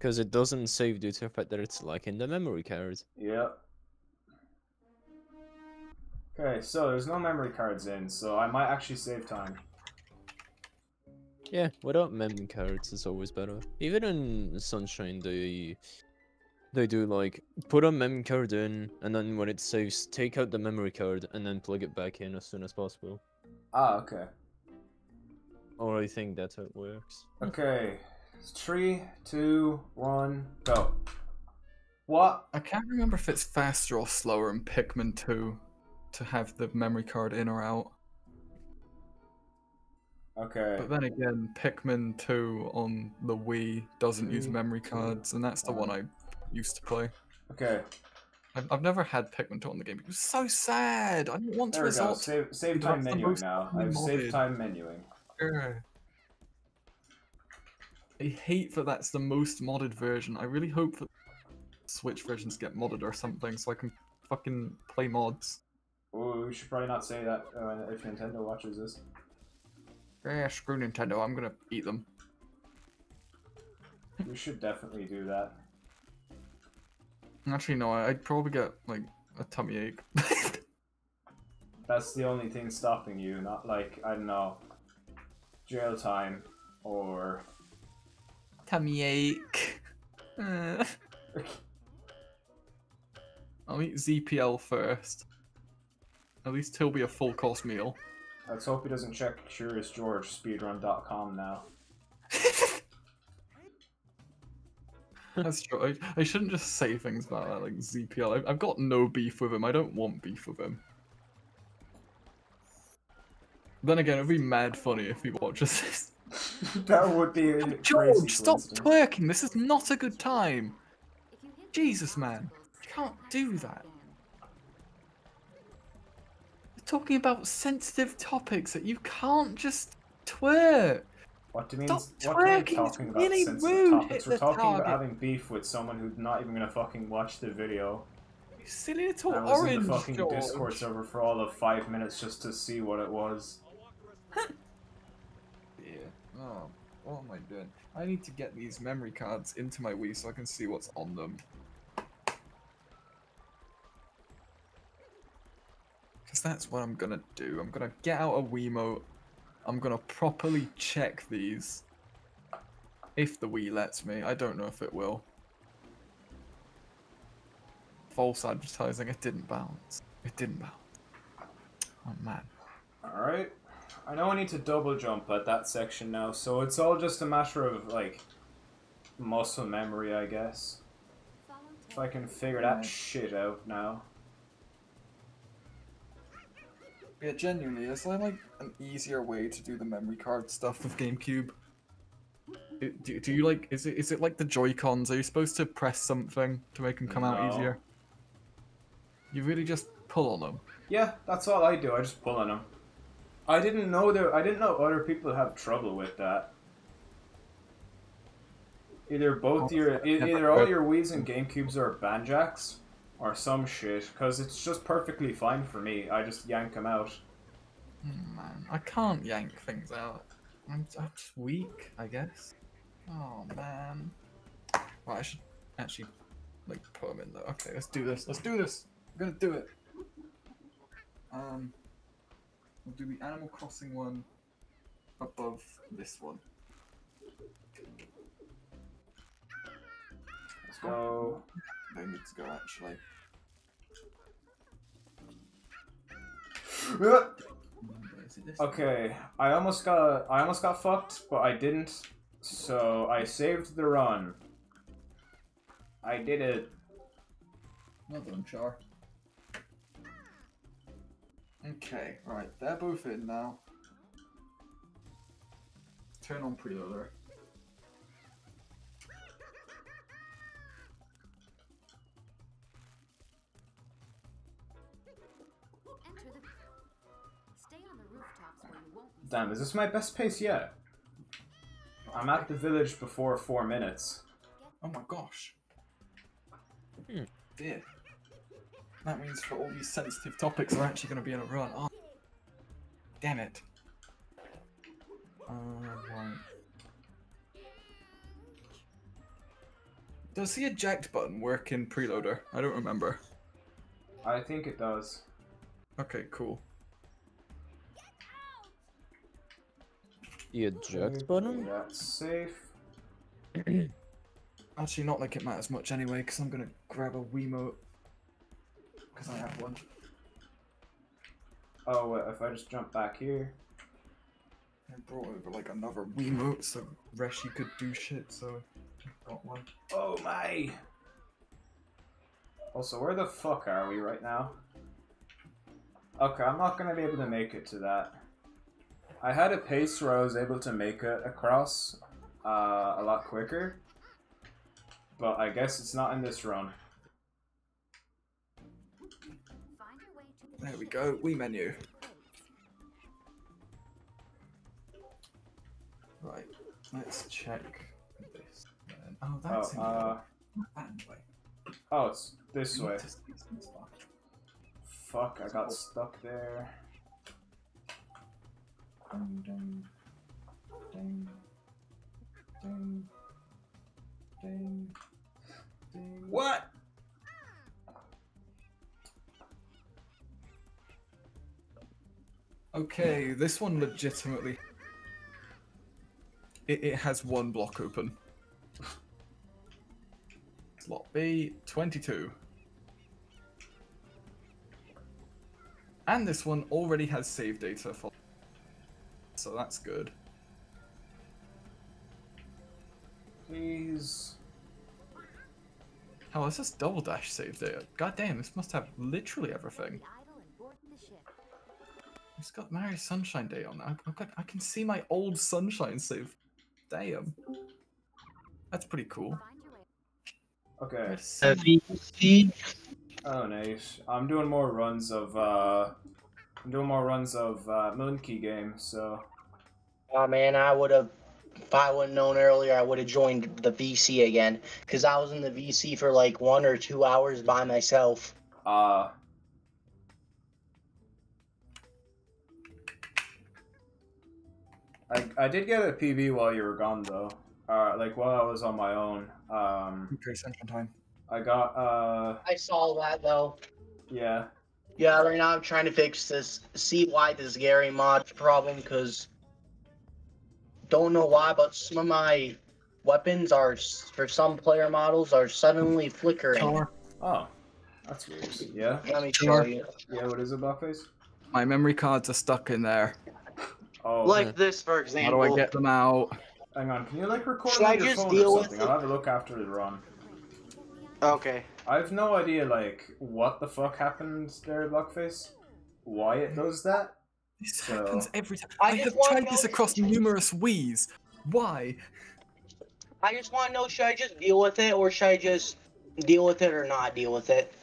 Because it doesn't save due to the fact that it's like in the memory card. Yeah. Okay, so there's no memory cards in, so I might actually save time. Yeah, without memory cards, it's always better. Even in Sunshine, they they do like put a memory card in, and then when it saves, take out the memory card and then plug it back in as soon as possible. Ah, okay. Or I think that's how it works. Okay. Three, two, one, go. What? I can't remember if it's faster or slower in Pikmin 2 to have the memory card in or out. Okay. But then again, Pikmin 2 on the Wii doesn't use memory cards, and that's the one I used to play. Okay. I've, I've never had Pikmin 2 on the game. It was so sad. I didn't want to There we go. Save, save time menuing now. I've saved time menuing. I hate that that's the most modded version. I really hope that Switch versions get modded or something so I can fucking play mods. Oh, we should probably not say that uh, if Nintendo watches this. Yeah, screw Nintendo. I'm gonna eat them. We should definitely do that. Actually, no. I- I'd probably get like a tummy ache. That's the only thing stopping you, not like, I don't know, jail time or. Tummy ache. Uh. I'll eat ZPL first. At least he'll be a full course meal. Let's hope he doesn't check CuriousGeorge now. That's true. I, I shouldn't just say things about that, like ZPL. I've, I've got no beef with him. I don't want beef with him. Then again, it'd be mad funny if he watches this. that would be a George, stop twerking. This is not a good time. Jesus, man. You can't do that. We're talking about sensitive topics that you can't just twerk. What do you mean? Stop what are we twerking, it's talking about? really sensitive rude, topics? We're talking about having beef with someone who's not even gonna fucking watch the video. You silly little I was in orange, the fucking George. Discord server for all of five minutes just to see what it was. Oh, what am I doing? I need to get these memory cards into my Wii so I can see what's on them. Because that's what I'm gonna do. I'm gonna get out a Wiimote. I'm gonna properly check these. If the Wii lets me. I don't know if it will. False advertising. It didn't bounce. It didn't bounce. Oh man. Alright. I know I need to double jump at that section now, so it's all just a matter of, like, muscle memory, I guess. If I can figure that shit out now. Yeah, genuinely, is there like an easier way to do the memory card stuff with GameCube? Do, do, do you like? Is it is it like the Joy Cons? Are you supposed to press something to make them come out easier? You really just pull on them. Yeah, that's all I do. I just pull on them. I didn't know there. I didn't know other people have trouble with that. Either both your, either all your Wii's and GameCubes are banjacks, or some shit. Because it's just perfectly fine for me. I just yank them out. Hmm, man, I can't yank things out. I'm, I'm just weak, I guess. Oh man. Well, I should actually like put them in there. Okay, let's do this. Let's do this. I'm gonna do it. Um, we'll do the Animal Crossing one above this one. Let's go. They need to go actually. Is it this? Okay, I almost got I almost got fucked, but I didn't. So I saved the run. I did it. Well done, Char. Okay, right, they're both in now. Turn on preloader. Enter the. Stay on the rooftops where you won't be. Damn, is this my best pace yet? I'm at the village before four minutes. Oh my gosh. Hmm. Dear. That means for all these sensitive topics we're actually going to be in a run. Oh. Damn it. Uh, right. Does the eject button work in preloader? I don't remember. I think it does. Okay, cool. The eject button? That's safe. Actually, not like it matters much anyway, because I'm gonna grab a Wiimote. Because I have one. Oh, wait, if I just jump back here. I brought over like another Wiimote so Reshi could do shit, so I got one. Oh my! Also, where the fuck are we right now? Okay, I'm not gonna be able to make it to that. I had a pace where I was able to make it across uh, a lot quicker, but I guess it's not in this run. There we go, Wii menu. Right, let's check this. Then. Oh, Oh, that's in uh, that way. oh, it's this way. to see some stuff. Fuck, I got stuck there. Ding, ding, ding, ding, ding, ding. What? Okay, this one legitimately. It, it has one block open. Slot B, 22. And this one already has save data for. So that's good. Please. Oh, this is double dash save data. God damn, this must have literally everything. It's got Mario Sunshine Day on that. I, I, I can see my old Sunshine save. Damn. That's pretty cool. Find your way. Okay. Let's Uh. VC. Oh, nice. I'm doing more runs of, uh... I'm doing more runs of, uh, Monkey Game, so... Oh man, I would have. If I would have known earlier, I would have joined the VC again. Cause I was in the VC for like one or two hours by myself. Uh... I, I did get a PB while you were gone, though. Uh, like, while I was on my own. Um, Okay, Sunshine Time. I got, uh... I saw that though. Yeah. Yeah, right now I'm trying to fix this. See why this Gary mod problem. Cause don't know why, but some of my weapons are for some player models are suddenly flickering. Color. Oh. That's weird. Yeah? Let me show Sure. you. Yeah, what is it, Blockface? My memory cards are stuck in there. Oh, Like this, for example. How do I get them out? hang on. Can you, like, record Should on I your just phone deal or with something? it? I'll have a look after the run. Okay. I have no idea, like, what the fuck happened there, Blockface. Why it does that? This So- happens every time. I I, have tried this across numerous Wii's. Why? I just want to know: should I just deal with it, or should I just deal with it, or not deal with it?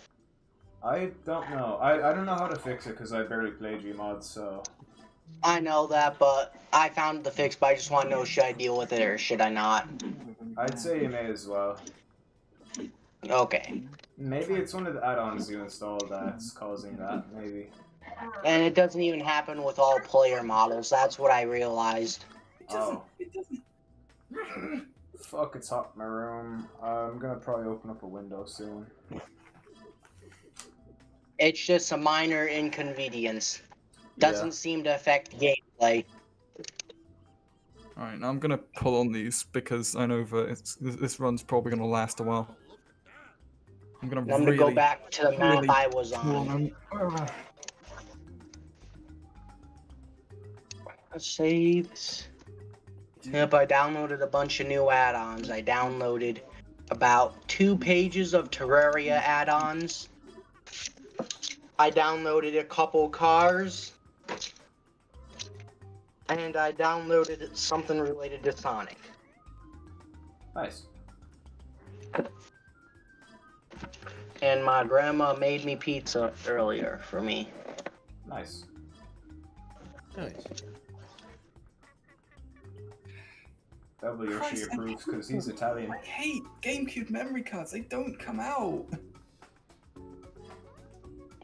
I don't know. I, I don't know how to fix it because I barely play Gmod, so. I know that, but I found the fix. But I just want to know: should I deal with it, or should I not? I'd say you may as well. Okay. Maybe it's one of the add-ons you installed that's causing that, maybe. And it doesn't even happen with all player models. That's what I realized. It doesn't. Oh. It doesn't. Fuck, it's hot in my room. I'm gonna probably open up a window soon. It's just a minor inconvenience. Doesn't Yeah. seem to affect gameplay. Alright, now I'm gonna pull on these because I know that it's, this, this run's probably gonna last a while. I'm gonna I'm gonna go back to the map really I was on. on. Ugh. Saves. Yep, I downloaded a bunch of new add-ons. I downloaded about two pages of Terraria add-ons. I downloaded a couple cars. And I downloaded something related to Sonic. Nice. And my grandma made me pizza earlier for me. Nice. Nice. W she Christ, approves because he's Italian. I hate GameCube memory cards. They don't come out.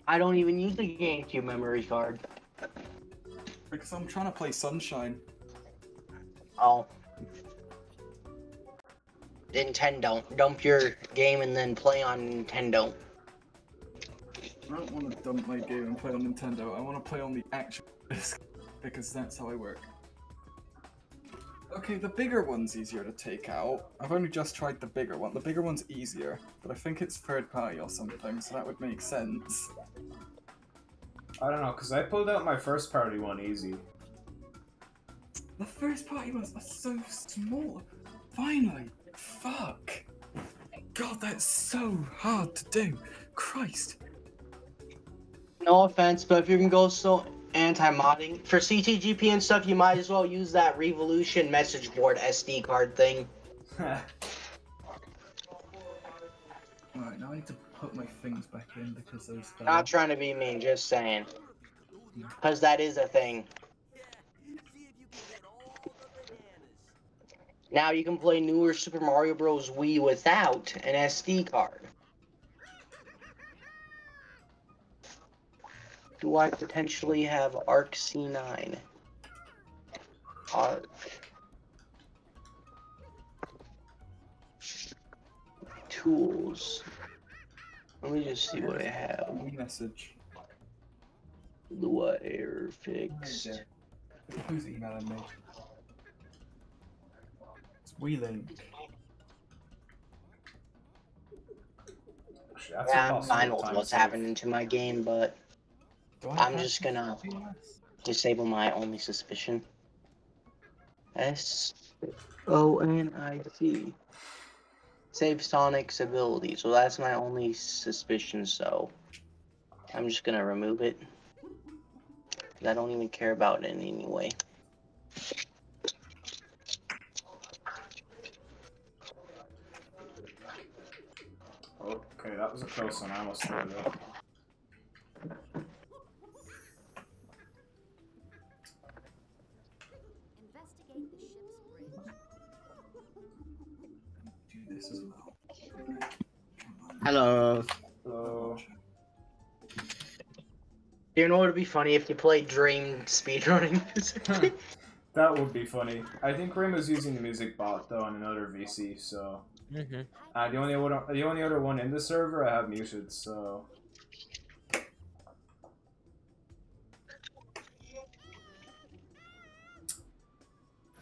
I don't even use the GameCube memory card. Because I'm trying to play Sunshine. Oh. Nintendo. Dump your game and then play on Nintendo. I don't want to dump my game and play on Nintendo. I want to play on the actual disc because that's how I work. Okay, the bigger one's easier to take out. I've only just tried the bigger one. The bigger one's easier, but I think it's third party or something, so that would make sense. I don't know, because I pulled out my first party one easy. The first party ones are so small. Finally, fuck. God, that's so hard to do. Christ. No offense, but if you can go so anti-modding for CTGP and stuff, you might as well use that Revolution message board SD card thing. Alright, now I need to put my things back in because those fell. Not trying to be mean, just saying. Because that is a thing. Now you can play newer Super Mario Bros. Wii without an SD card. Do I potentially have Arc C9? Arc. Tools. Let me just see what I have. message. Lua Air fixed. Who's emailing me? It's WeLink. Actually, that's a Yeah, I'm possible fine with what's save. happening to my game, but I I'm just gonna TLS? disable my only suspicion. S O N I C. Save Sonic's ability, so that's my only suspicion, so I'm just gonna remove it. I don't even care about it anyway. Okay, that was a close one. I almost threw it up. Hello. So, You know what would be funny if you played Dream speedrunning music? that would be funny. I think Rim was using the music bot though on another VC, so Mm-hmm. uh, the only one, the only other one in the server I have muted. So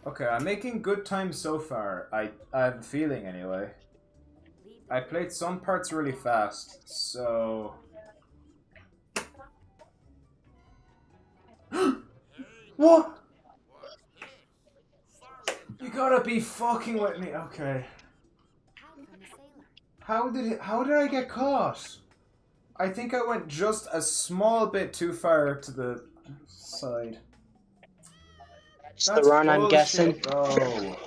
okay, I'm making good time so far. I I have a feeling anyway. I played some parts really fast, so. what? You gotta be fucking with me. Okay. help from the sailor. How did it? How did I get caught? I think I went just a small bit too far to the side. It's the run, I'm guessing. Oh.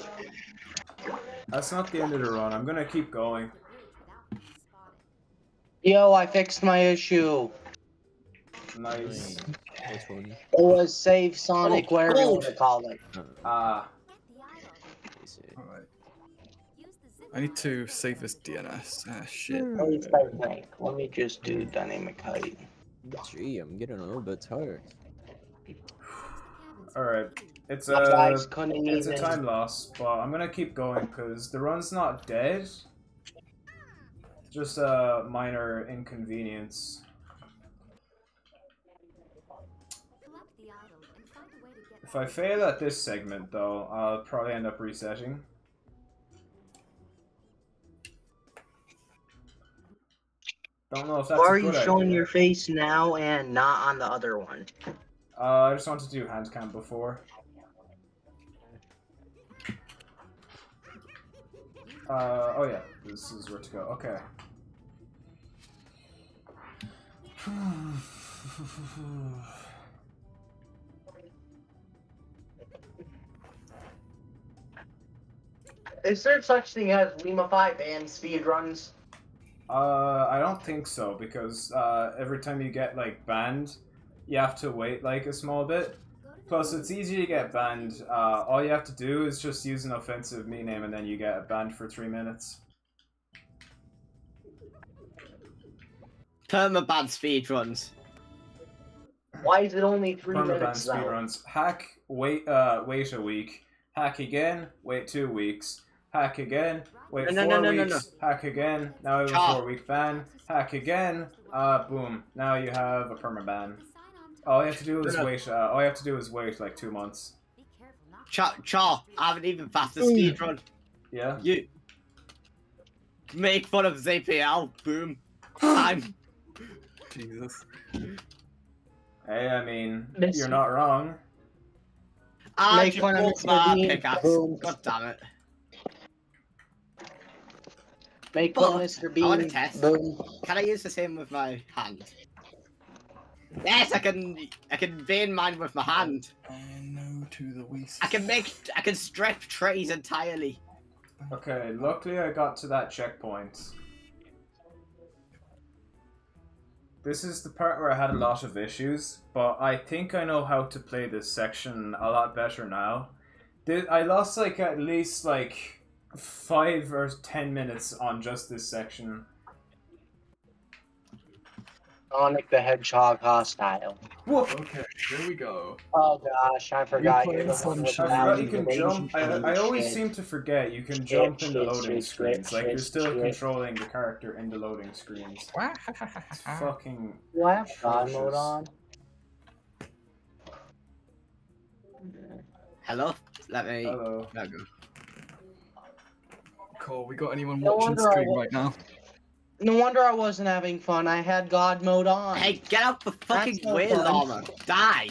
That's not the end of the run. I'm gonna keep going. Bridge without being spotted. Yo, I fixed my issue. Nice. Which one? It was save Sonic, Oh, whatever you want to call it. Ah. Get the idol. Is it? Alright. Use the zip I need to save this DNS. Ah, shit. At least I think. Let me just do dynamic height. Gee, I'm getting a little bit tired. Alright. It's a it's a time loss, but I'm gonna keep going because the run's not dead. Just a minor inconvenience. Collect the idol and find a way to get If I fail at this segment, though, I'll probably end up resetting. Don't know if that's. Why a are you showing idea. your face now and not on the other one? Uh, I just wanted to do hand cam before. Uh, oh yeah, this is where to go. Okay. Is there such thing as Limify band speedruns? Uh, I don't think so because uh, every time you get like banned, you have to wait like a small bit. Plus, it's easy to get banned. Uh, all you have to do is just use an offensive me name, and then you get banned for three minutes. Permaban speedruns. Why is it only three Permaban minutes though? speedruns. Hack. Wait. Uh, wait a week. Hack again. Wait two weeks. hack again. Wait No, no, four no, no, no, weeks, hack again. Now you have a four week ban. Hack again. Uh, boom. Now you have a perma ban. All you have to do is No, no. wait. Uh, all you have to do is wait like two months. Be careful not Cha, Cha, I haven't even passed the speed run. Yeah. You make fun of ZPL. Boom. I'm. Jesus. Hey, I mean, Listen. you're not wrong. Ah, I Make just fun of broke Mr. my pickaxe. Boom. God damn it. Make But fun, Mr. I wanna test. Boom. Can I use the same with my hand? Yes, I can. I can vein mine with my hand. I know to the west. I can make. I can strip trees entirely. Okay, luckily I got to that checkpoint. This is the part where I had a lot of issues, but I think I know how to play this section a lot better now. I lost like at least like five or ten minutes on just this section. Sonic the Hedgehog hostile. Whoop! Okay, here we go. Oh gosh, I forgot you're the one with Sunshine. the I you can jump. I, I always shit. seem to forget you can Shit, jump in the loading shit, screens. Like you're still shit. controlling the character in the loading screens. It's fucking. Do I have God mode on? Hello. Let me. Hello. There we go. Cool. We got anyone No watching wonder I stream wa- right now? No wonder I wasn't having fun. I had God mode on. Hey, get out the fucking no way, llama. Die.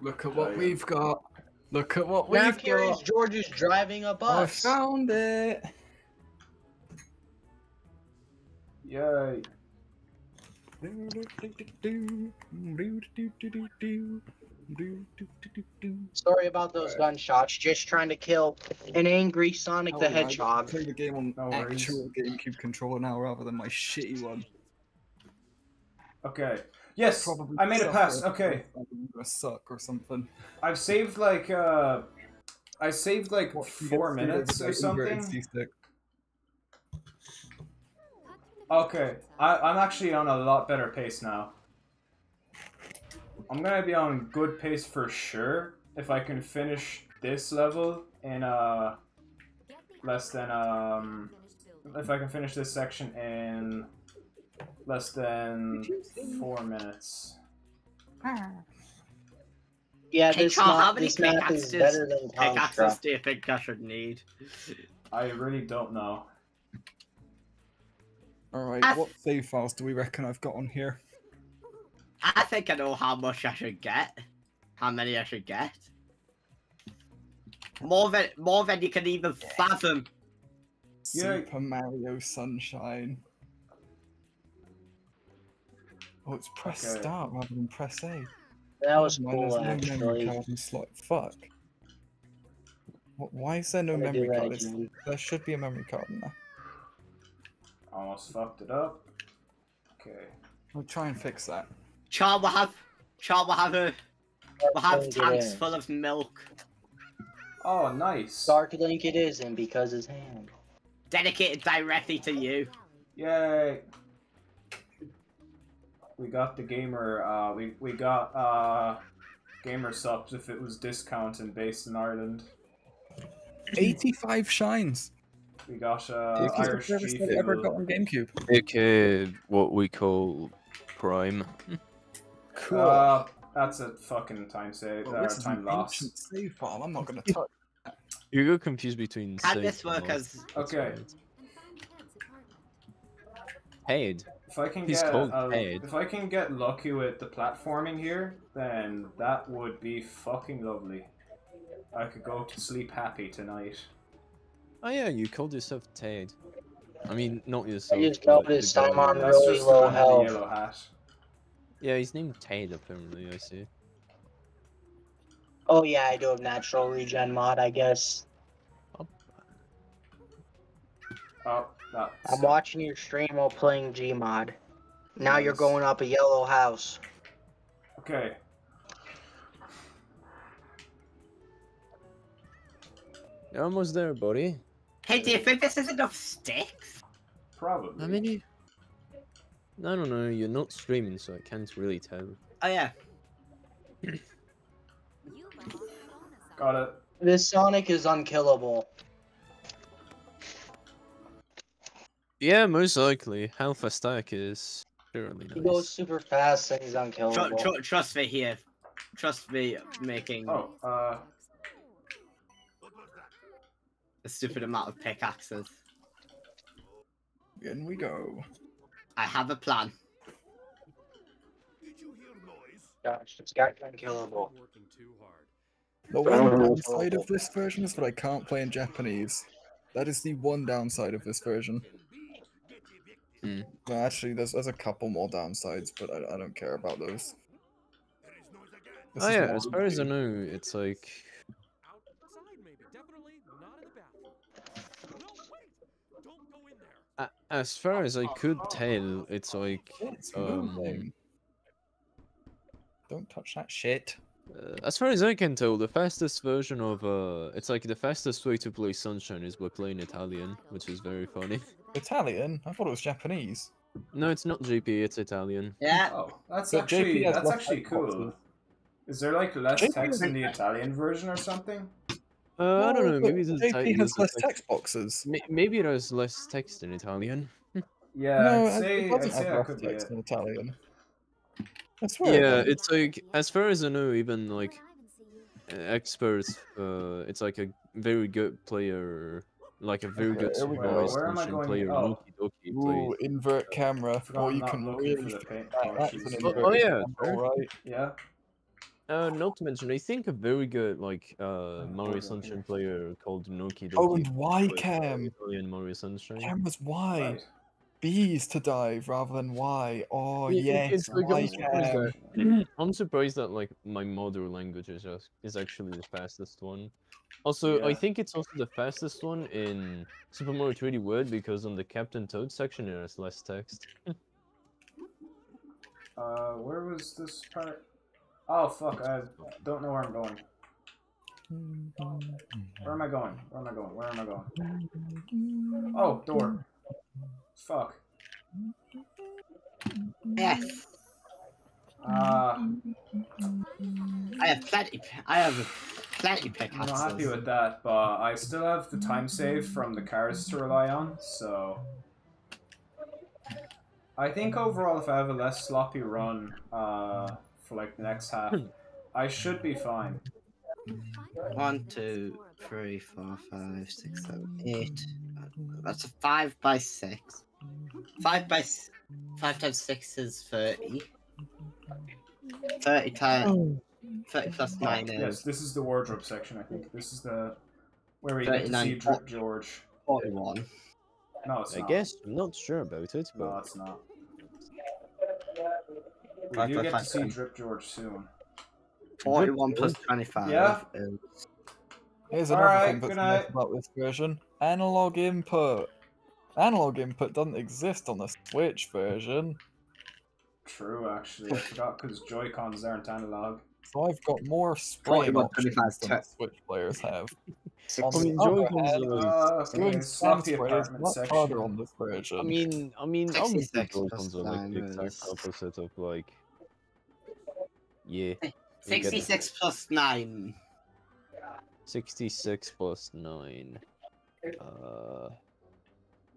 Look at Oh, what yeah. we've got. Look at what now we've Curious got. George is driving a bus. I found it. Yay. Sorry about those gunshots. Just trying to kill an angry Sonic the Oh, yeah, I Hedgehog. Play the game on No worries. actual GameCube controller now rather than my shitty one. Okay. Yes, Probably I made it suffer past. if Okay, I'm gonna suck or something. I've saved like uh, I saved like What, four get to do minutes or with the inverted something. Okay, I, I'm actually on a lot better pace now. I'm gonna be on good pace for sure if I can finish this level in uh less than um if I can finish this section in less than four minutes. Yeah, Hey, this, Charles, how many this map is pickaxes- better than Pickaxes do you think I should need? I really don't know. Alright, what save files do we reckon I've got on here? I think I know how much I should get. How many I should get. More than more than you can even fathom. Super Mario Sunshine. Oh, it's press Okay. start rather than press A. That was Why cool, there's no memory actually. card in slot. Fuck. What, why is there no I'm gonna do memory card? Again. there should be a memory card in there. Almost fucked it up. Okay. We'll try and fix that. Char will have Char will have a will have tanks full of milk Oh, nice. Dark Link it is, and because his hand. dedicated directly to you. Yay! We got the gamer. Uh, we we got uh, gamer subs if it was discount and based in Ireland. 85 shines! We got uh, If you Irish ever G ever got on GameCube. aka what we call Prime. Cool. Uh, that's a fucking time save. Well, uh, this time an loss. save file. I'm not gonna touch. You got confused between. Can save this work and as- Okay. right. And Ted's apartment. Paid. If I can He's get called uh, Paid. if I can get lucky with the platforming here, then that would be fucking lovely. I could go to sleep happy tonight. Oh yeah, you called yourself Ted. I mean, not yourself. just but noticed the on really the low one with the health. Yellow hat. Yeah, he's named Ted apparently. I see. Oh yeah, I do have natural regen mod, I guess. Oh, oh that. I'm watching your stream while playing Gmod. Now you're going up a yellow house. Okay. You're almost there, buddy. Hey, do you think this is enough sticks? Probably. How many? No, no, no, you're not streaming, so I can't really tell. Oh, yeah. Got it. This Sonic is unkillable. Yeah, most likely. Alpha Stack is surely nice. He goes super fast and he's unkillable. Tr tr trust me here. Trust me making... Oh, uh... A stupid amount of pickaxes. In we go. I have a plan. Gosh, this guy's unkillable. The one downside of this version is that I can't play in Japanese. That is the one downside of this version. Hmm. Well, actually, there's there's a couple more downsides, but I, I don't care about those. This Oh yeah, as far as I know, it's like a- as far as I could tell, it's like It's um, moving. Don't touch that shit. uh, as far as I can tell, the fastest version of uh, it's like the fastest way to play Sunshine is by playing Italian, which is very funny. Italian? I thought it was Japanese. No, it's not JP, it's Italian. Yeah. oh, that's So actually that's actually cool. boxes. Is there like less JP text in the Italian version or something? Uh, I don't know, maybe the JP ti- has less text- text boxes. ma- Maybe there's less text in Italian. Yeah, no, I'd say, I'd say have that less be text it. in Italian. I swear. Yeah, doesn't. it's like as far as I know, even like uh, experts, uh, it's like a very good player, like a very Okay, good here go. supervised Where am I going? player. Oh. Loki Doki Ooh, plays. invert camera, or you can looking really for the fit paint that. That's brushes. an Oh, oh, yeah, camera, alright. Yeah. Uh, not to mention, I think a very good like uh Mario hold Sunshine here. player called Noki Doki. Oh, and why plays cam? Italian Mario Sunshine. Camera's why? Right. B's to dive rather than Y. Oh, Yeah, it- yes, it's like Y I'm surprised cam. that I'm surprised that like my mother language is just, is actually the fastest one. Also, I think it's also the fastest one in Super Mario 3D World because on the Captain Toad section there is less text. Uh, where was this part? Oh fuck! I don't know where I'm going. Where am I going? Where am I going? Where am I going? Oh, door. Fuck. Yes. Uh, I have plenty. I have plenty I'm not happy with that, but I still have the time save from the cars to rely on, so. I think overall, if I have a less sloppy run, uh, for like the next half, hmm. I should be fine. One, two, three, four, five, six, seven, eight. That's a five by six. Five by s- five times six is thirty. Thirty times oh. thirty plus nine Yes, is this is the wardrobe section. I think this is the where we get to see 39. Drip George. forty-one. No, it's I not. guess I'm not sure about it, No, but it's not. We Five do by get to see times- Drip George soon. Forty-one plus twenty-five. Yeah. is Here's another Alright, thing that's good nice about this version. Analog input. Analog input doesn't exist on the Switch version, True, actually, I forgot because Joy Cons aren't analog. So I've got more spraying 41, options than Switch players have. I mean, Joy-Cons are like- Uh, okay, doing sloppy sand spray is apartment much harder on this version. I mean, I mean, obviously 66 Joy-Cons are like the exact opposite of like, yeah, you get that. Sixty-six plus nine. 66 plus 9. Uh,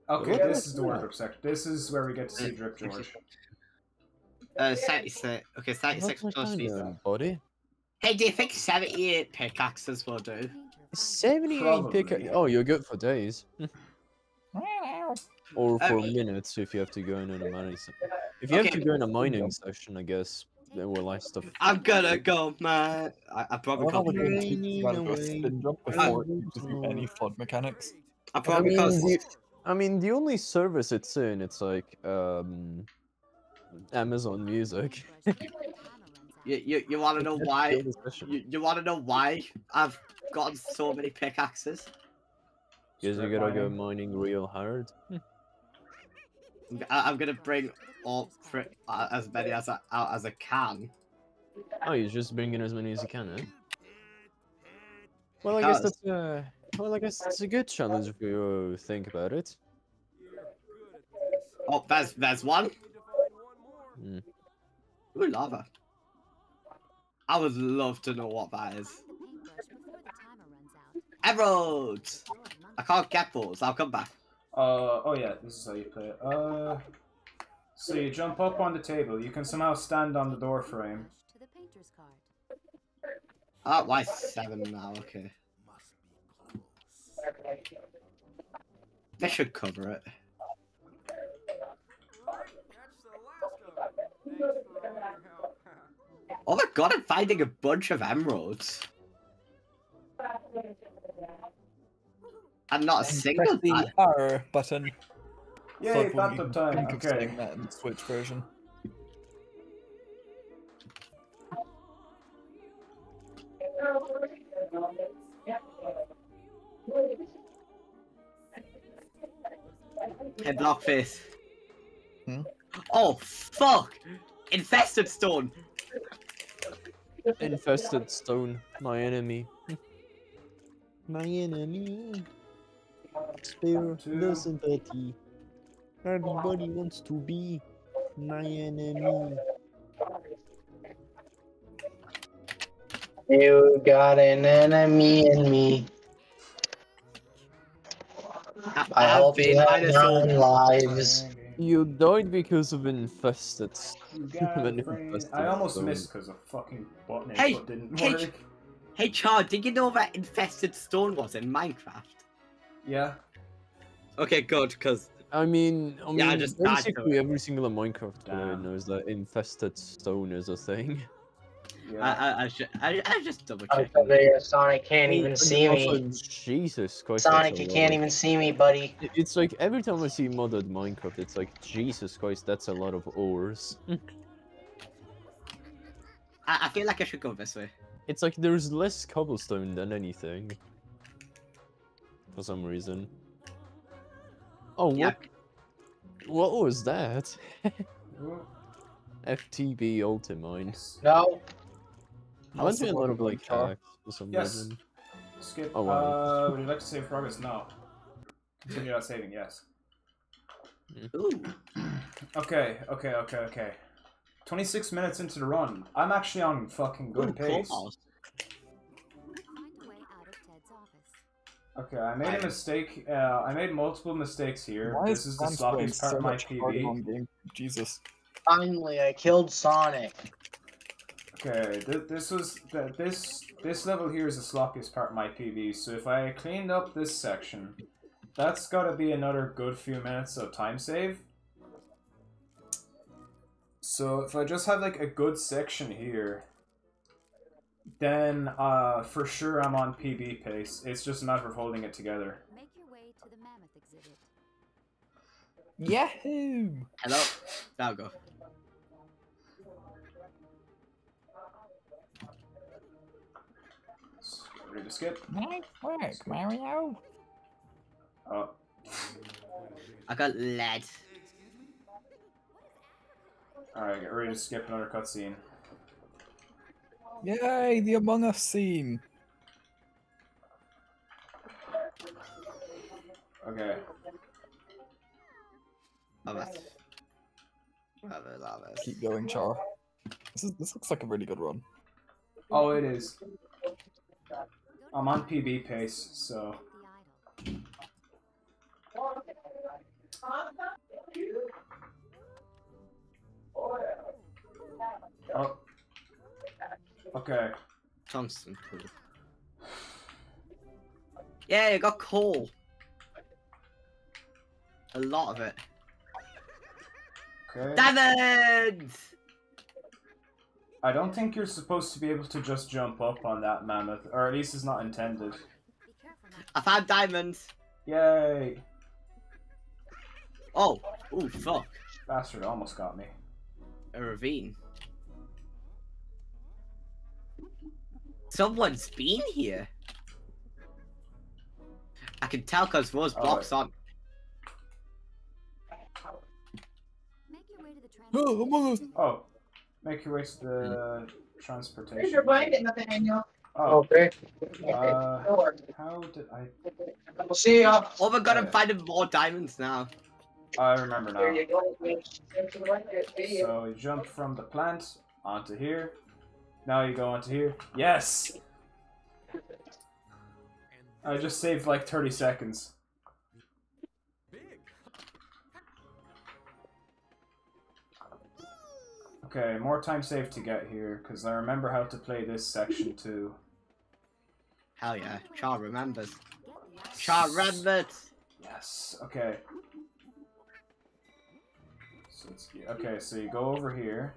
Okay, What this is is the that? wardrobe section. This is where we get to see Drip George. Uh, seventy-six. Okay, seventy-six what's my plus. kind of body? Hey, do you think seventy-eight pickaxes will do? 78 Probably, pick. yeah. Oh, you're good for days. or for mean- minutes if you have to go in a mining se- If you have to go in a mining session, I guess there will last stuff. I'm gonna go, man. I, I probably can't. love how the game Rainy teaches you how to do a spin jump before it any FLUDD mechanics. I I probably mean, can't. the, I mean, the only service it's in, it's like um, Amazon Music. You, you, you want to know why? the only session. You, you want to know why I've gotten so many pickaxes? Because you Strip gotta go mining. mining real hard. I, I'm gonna bring all uh, as many as I, out as I can. Oh, you're just bringing as many as you can, eh? Well, I guess that's uh, well, I guess that's a good challenge if you think about it. Oh, there's there's one. Hmm. Ooh, lava. I would love to know what that is. Emeralds. I can't get those. I'll come back. Uh, oh yeah, this is how you play it. Uh, so you jump up on the table. You can somehow stand on the door frame. To the. Oh, why seven now? Okay. This should cover it. Oh my god, I'm finding a bunch of emeralds. And not a single Press the di- R button. Yay, Thought when laptop you time. think of Okay. saying that in the Switch version. Hey, Blockface. Hmm? Oh, fuck! Infested stone! Infested stone, my enemy. my enemy. Spare Two. no sympathy. Everybody wants to be my enemy. You got an enemy in me. I, I have hope you been have minus nine one. lives. You died because of infested. s- You brain- I almost stone. missed because a fucking button Hey, didn't hey, work. Hey, Char, did you know that infested stone was in Minecraft? Yeah. Okay, good, because I mean, I mean, Yeah, I just basically every single Minecraft player knows that infested stone is a thing. Yeah. I, I, I, should, I, I just double I checked. thought Sonic can't even see also, me. Jesus Christ. Sonic, you can't even see me, buddy. It's like every time I see modded Minecraft, it's like Jesus Christ, that's a lot of ores. I, I feel like I should go this way. it's like there's less cobblestone than anything. For some reason. Oh, Yeah. what? What was that? Hmm? FTB Ultimine. No. Reminds me a lot of Possible like Char. hacks for some Yes. reason. Skip. Oh, wow. uh, would you like to save progress? No. Continue that saving, yes. Ooh. Okay, okay, okay, okay. 26 minutes into the run. I'm actually on fucking good Ooh, pace. courthouse. Find a way out of Ted's office. Okay, I made a mistake. Uh, I made multiple mistakes here. Why this is the Sans sloppiest part so of my much PB. Jesus. Finally, I killed Sonic. Okay, th- this was th- this this level here is the sloppiest part of my PB. So if I cleaned up this section, that's got to be another good few minutes of time save. So if I just have like a good section here, then uh, for sure I'm on PB pace. It's just a matter of holding it together. Make your way to the mammoth exhibit. Yahoo! Hello. There we go. Ready to skip? Nice work, Mario. Oh, I got lead. alright, get ready to skip another cutscene. Yay, the Among Us scene. Okay. Love it. Love it, love it. Keep going, Char. This is this looks like a really good run. Oh, it is. I'm on PB pace, so. Oh. Okay. Thompson. Yeah, I got coal. A lot of it. Okay. I don't think you're supposed to be able to just jump up on that mammoth, or at least it's not intended. Be careful not I found diamonds. Yay! Oh, oh fuck. Bastard almost got me. A ravine. Someone's been here. I can tell because those Oh, blocks aren't. Make your way to the Oh, transport. Among Us. Oh, make your way to the transportation. Here's your blanket, Nathaniel. Oh, Okay. uh, how did I? We'll see ya. Oh my god, I'm Yeah. finding more diamonds now. I remember There now. you go. Here's your blanket. See ya. So you jump from the plant onto here. Now you go onto here. Yes! I just saved like 30 seconds. Okay, more time saved to get here, because I remember how to play this section too. Hell yeah. Char remembers. Char remembered. Yes. Okay. So it's, okay, so you go over here.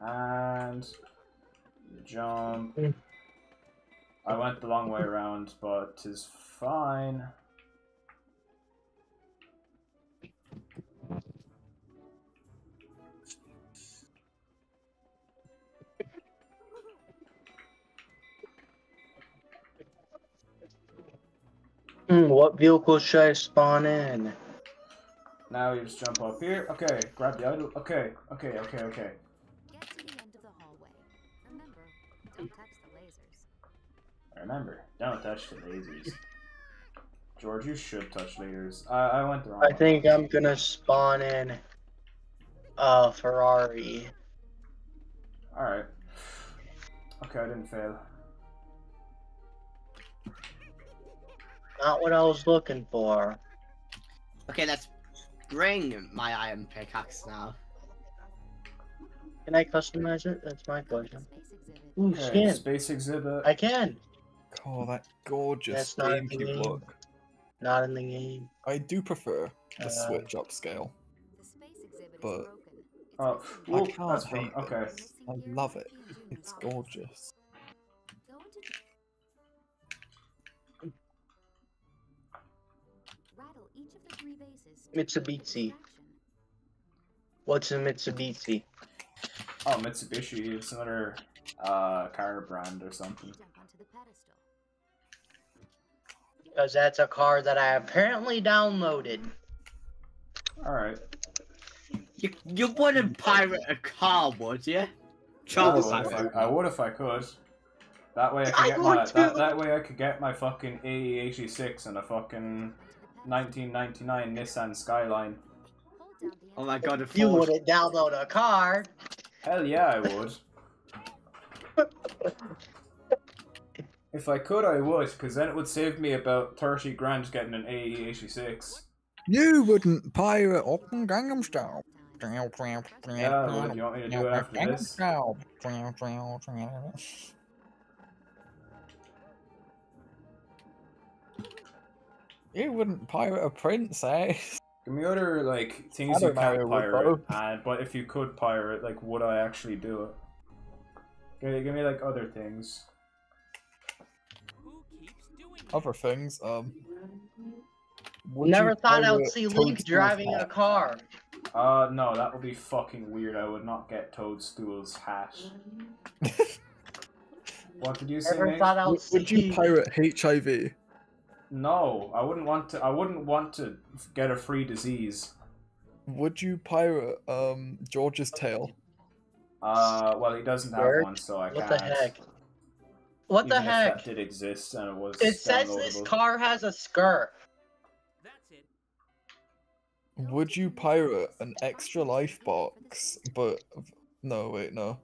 And jump. Hmm. I went the long way around, but tis fine. Hmm, what vehicle should I spawn in? Now you just jump up here. Okay, grab the idol. Okay, okay, okay, okay. Remember, don't touch the lasers. George, you should touch lasers. I, I went the wrong I way. think I'm gonna spawn in a Ferrari. Alright. Okay, I didn't fail. Not what I was looking for. Okay, let's bring my iron pickaxe now. Can I customize it? That's my question. Ooh, Okay, skin. space exhibit. I can. Oh, that gorgeous That's not GameCube green. look. Not in the game. I do prefer the Uh, Switch upscale. The But- is broken. It's Oh, missing I can't that's fine, okay. this. I love it. It's gorgeous. Go into rattle each of the three vases. to Mitsubishi. What's a Mitsubishi? Oh, Mitsubishi. It's another uh, car brand or something. Because that's a car that I apparently downloaded. Alright. You you wouldn't pirate a car, would you? I Char would, would if I. I would if I could. That way I could I get my that, that way I could get my fucking AE86 and a fucking Onto the pedestal. 1999 Nissan Skyline. Hold down the Oh my god, a You Ford. wouldn't download a car. Hell yeah, I would. if I could, I would, because then it would save me about 30 grand getting an E AE86. You wouldn't pirate Open Gangnam Style. Yeah, would. You want me to do it after this? You wouldn't pirate a princess. Eh? Give me other like things you can't pirate, and but if you could pirate, like would I actually do it? Give me, give me like other things. Other things, um. Never thought I'd see Link Toadstool's driving a car. Uh, no, that would be fucking weird. I would not get Toadstool's hat. what did you say, Never thought I'd see. would you pirate HIV? No, I wouldn't want to. I wouldn't want to get a free disease. Would you pirate um George's tail? Uh, well, he doesn't have Word? one, so I What can't. What the heck? What the Even if heck? That did exist, and it was. It says this car has a skirt. Would you pirate an extra life box? But no, wait, no.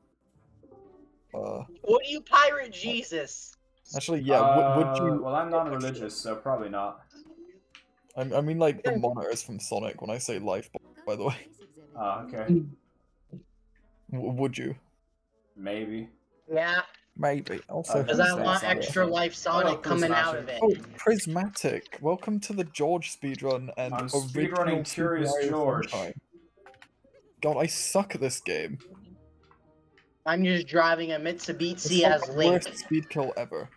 Uh, Would you pirate Jesus? actually, yeah. would, would Uh, you? Well, I'm non-religious, so probably not. I, I mean, like the monitors from Sonic. When I say life box, by the way, Space exhibit. Ah, okay, w- would you? maybe. Yeah, Maybe. Also, Uh, because I that? want Sonic. extra life Sonic Oh, coming out of it. Oh, Prismatic! Welcome to the George speedrun and I'm original speedrunning Super Curious George. Sunshine. God, I suck at this game. I'm just driving a Mitsubishi like as the Link. worst speed kill ever.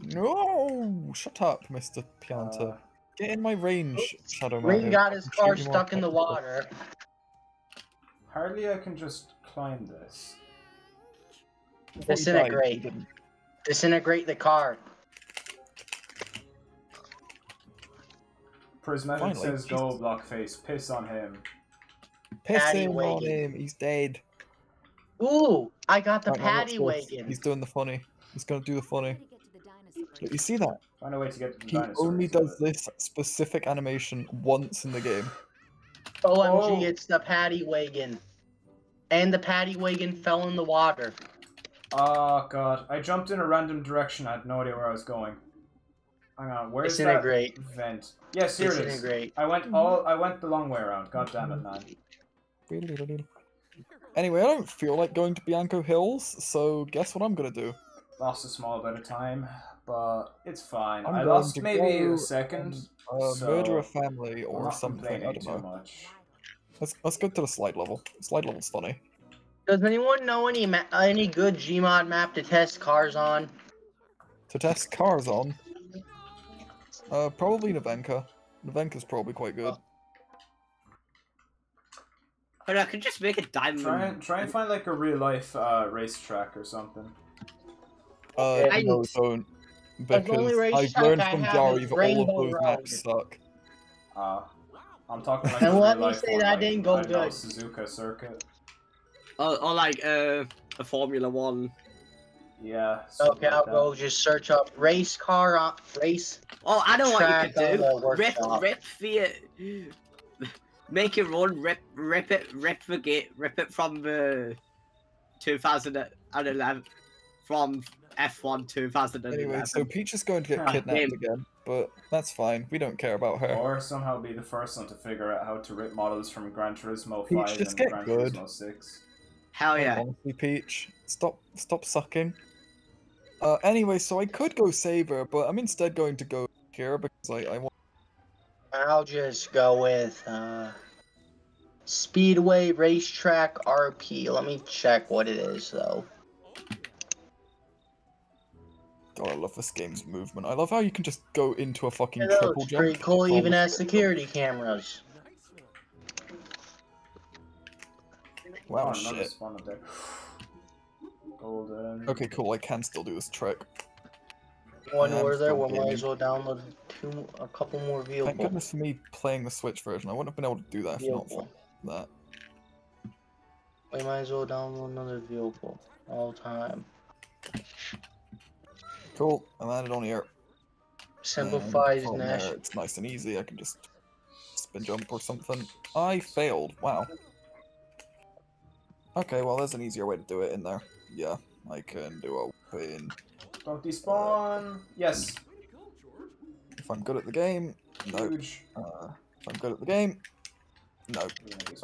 No! Shut up, Mr. Pianta. Uh, Get in my range, Shadow Link Mario. got his car shoot you more stuck in the water. hardly I can just climb this. Disintegrate. Disintegrate the car. Prismatic Finally, says go Jesus. Blockface. Piss on him. Piss him on wagon. him, he's dead. Ooh, I got the Right, paddy wagon. He's doing the funny. He's gonna do the funny. Way to get to the dinosaurs. But you see that? Find a way to get to the He dinosaurs. only but- does this specific animation once in the game. OMG, Oh. it's the paddy wagon. And the paddy wagon fell in the water. Oh god, I jumped in a random direction. I had no idea where I was going. Hang on, where's that Disintegrate. vent? Yes, here it is. Disintegrate. I went all. I went the long way around. God damn it, man. Anyway, I don't feel like going to Bianco Hills, so guess what I'm gonna do? Lost a small bit of time, but it's fine. I'm I lost maybe go a second. Uh, so murder a family I'm or not something. I complaining don't too know. much. Let's let's go to the slide level. Slide level's funny. Does anyone know any ma- any good Gmod map to test cars on? To test cars on. Uh, probably Navenka. Navenka's probably quite good. But I could just make a diamond. Try and try and find like a real life uh, racetrack or something. Uh, I- no, don't. Because I've learned I from have Jari is that all of those Road. maps suck. Uh, I'm talking like And let me say that like, didn't go I good. Suzuka Circuit. Or, or like uh, a Formula One. Yeah. something Okay, I'll that. go just search up race car on race. Oh, I know what you Track could do. on Rip, rip the. Make your own. Rip, rip it, rip the gate, rip it from the 2011, from F1 2011. Anyway, so Peach is going to get kidnapped damn. again, but that's fine. We don't care about her. Or somehow be the first one to figure out how to rip models from Gran Turismo Peach, 5 just and Gran good. Turismo 6. Hell yeah. Honestly, Peach, stop, stop sucking. Uh, anyway, so I could go save her, but I'm instead going to go here because I, I want. I'll just go with uh, Speedway Racetrack RP. Let me check what it is though. God, I love this game's movement. I love how you can just go into a fucking It triple looks jump. pretty cool, even from- has security cameras. Wow, oh, another shit. spawn up there. Golden. Okay, cool. I can still do this trick. One I'm more there, still we might as well download two, a couple more vehicles. Thank vehicles. goodness for me playing the Switch version. I wouldn't have been able to do that if not for that. We might as well download another vehicle all time. Cool. I landed on here. and Simplifies from Nash. It's nice and easy. I can just spin jump or something. I failed. Wow. Okay, well, there's an easier way to do it in there. Yeah, I can do a win. Don't despawn. Yes. If I'm good at the game, no. Huge. Uh, if I'm good at the game, no.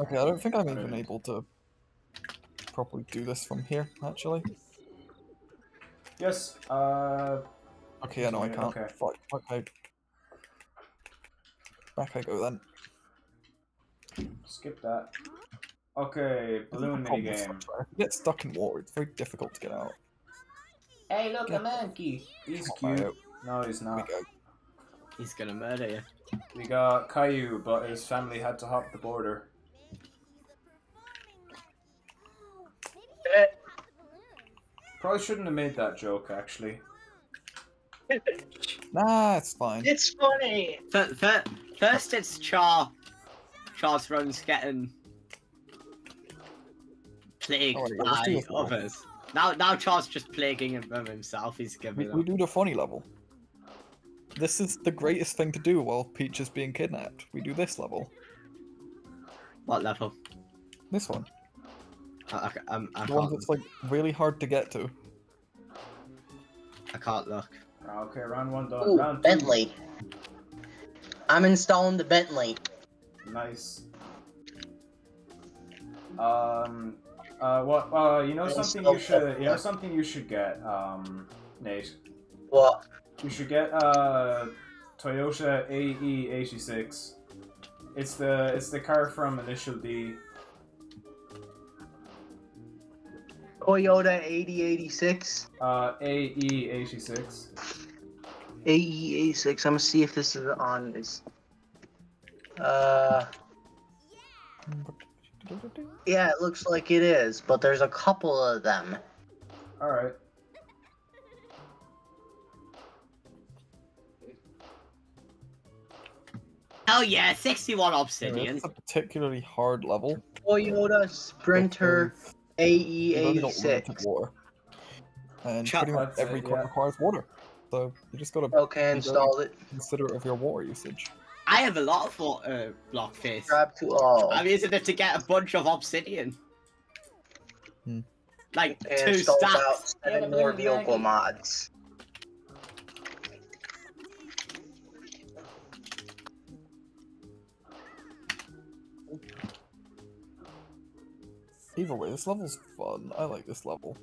Okay, I don't think I'm even able to properly do this from here, actually. Yes. Uh. Okay, yeah, no, I can't. okay. Fuck, okay. Back I go then. Skip that. Okay, balloon Problem with minigame. You get stuck in water, it's very difficult to get out. Hey, look, Yeah. a monkey. He's cute. out. No, he's Here we not. go. He's gonna murder you. We got Caillou, but his family had to hop the border. Eh, Probably shouldn't have made that joke, actually. Nah, it's fine. It's funny. Fir- fir- First, it's Char. Char's runs getting plagued Alright, let's by do this one. others. Now, now Char's just plaguing him of himself. He's We, giving we up. do the funny level. This is the greatest thing to do while Peach is being kidnapped. We do this level. What level? This one. I, I, I'm- I, The one that's like really hard to get to. I can't look. Okay, round one done. Ooh, round two. Bentley. I'm installing the Bentley. Nice. Um. Uh. What? Uh. You know Yes, something you should. You know something you should get. Um. Nate. What? You should get uh. Toyota AE86. It's the it's the car from Initial D. Toyota 8086. Uh. AE86. AE86. I'm gonna see if this is on this. Uh, yeah, it looks like it is, but there's a couple of them. All right. Hell yeah, 61 Anyway, obsidian. It's a particularly hard level. Toyota Sprinter because you've only got AE86. water. And Chuck, pretty much that's it, every car yeah. requires water. So you just gotta Okay, installed it. consider of your water usage. I have a lot of wa- uh, Blockface. Grab to all. I'm using it to get a bunch of obsidian. like And two stacks. seven more vehicle mods. Either way, this level's fun. I like this level.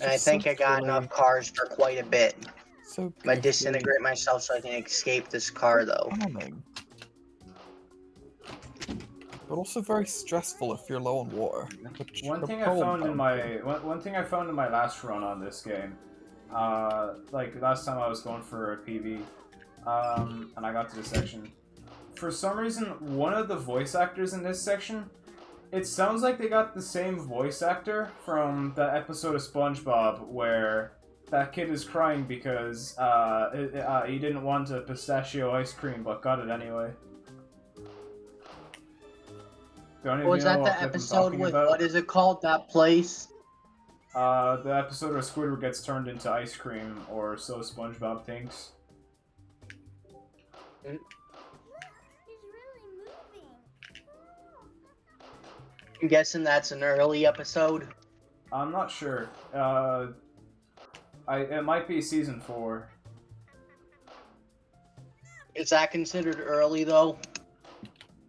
And I think I got enough cars for quite a bit. So I disintegrate myself so I can escape this car though. charming. But also very stressful if you're low on water. One thing I found in my one, one thing I found in my last run on this game, uh, like last time I was going for a PV, um, and I got to this section. For some reason, one of the voice actors in this section, it sounds like they got the same voice actor from that episode of SpongeBob where that kid is crying because uh, it, uh, he didn't want a pistachio ice cream but got it anyway. Do any of Was know that what the episode with about? what is it called? That place? Uh, the episode where Squidward gets turned into ice cream, or so SpongeBob thinks. He's. I'm guessing that's an early episode. I'm not sure. Uh, I it might be season four. Is that considered early though?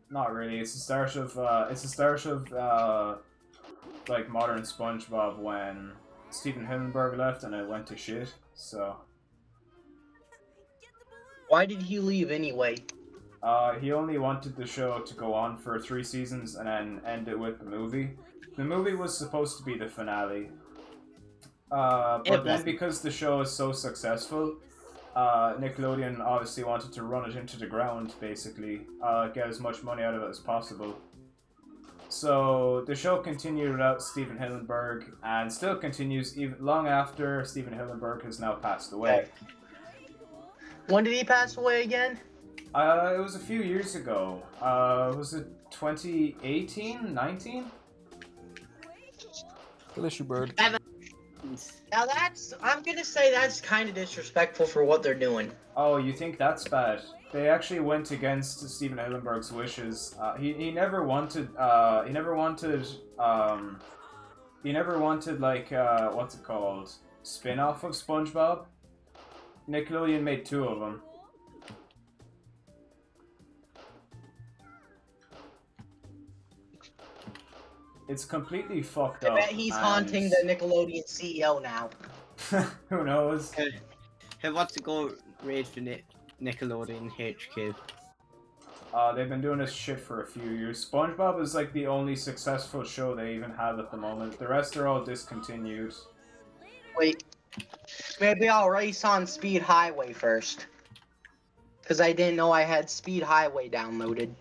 Not really. It's the start of uh, it's the start of uh, like modern SpongeBob when Stephen Hillenburg left and it went to shit. So Why did he leave anyway? uh, he only wanted the show to go on for three seasons and then end it with the movie. The movie was supposed to be the finale. Uh, but then because the show is so successful, uh, Nickelodeon obviously wanted to run it into the ground, basically, uh, get as much money out of it as possible. So the show continued without Stephen Hillenburg, and still continues even long after Stephen Hillenburg has now passed away. When did he pass away again? Uh, it was a few years ago. Uh, was it 2018, 19? Delicious bird. Now that's I'm gonna say that's kind of disrespectful for what they're doing. Oh, you think that's bad? They actually went against Stephen Hillenburg's wishes. Uh, he, he never wanted, uh, he never wanted, um, he never wanted, like, uh, what's it called? Spin-off of SpongeBob? Nickelodeon made two of them. It's completely fucked I up. I bet he's and- haunting the Nickelodeon CEO now. Who knows? Who wants to go raid for Ni- Nickelodeon HQ? Uh, they've been doing this shit for a few years. SpongeBob is like the only successful show they even have at the moment. The rest are all discontinued. Wait, maybe I'll race on Speed Highway first. Cause I didn't know I had Speed Highway downloaded.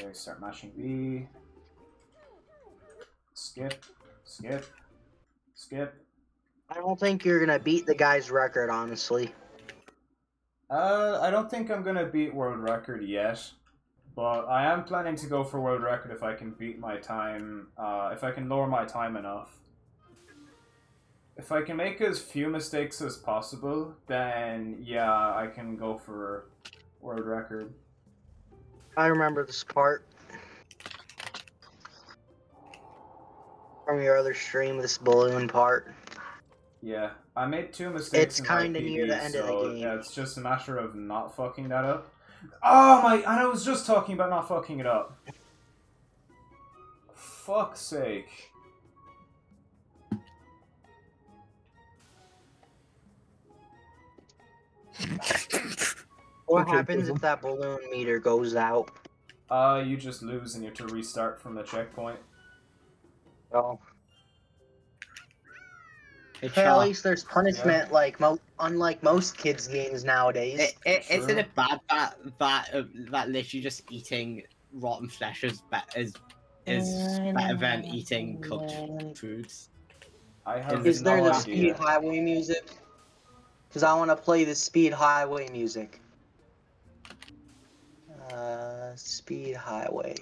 Okay, start mashing B. Skip, skip, skip. I don't think you're gonna beat the guy's record, honestly. Uh, I don't think I'm gonna beat world record yet, but I am planning to go for world record if I can beat my time. Uh, if I can lower my time enough. If I can make as few mistakes as possible, then yeah, I can go for world record. I remember this part from your other stream. This balloon part. Yeah, I made two mistakes. It's kinda near the PB, end of the game. Yeah, it's just a matter of not fucking that up. Oh my! And I was just talking about not fucking it up. Fuck's sake! What Okay, happens if that balloon meter goes out? Uh, you just lose and you have to restart from the checkpoint. Oh. Hey, Hey, at least there's punishment, like mo- unlike most kids' games nowadays. i- i- isn't it bad that that uh, that literally just eating rotten flesh is better is is better than eating cooked foods? I have Is no there the idea. Speed Highway music? Because I want to play the Speed Highway music. Uh, Speed Highway.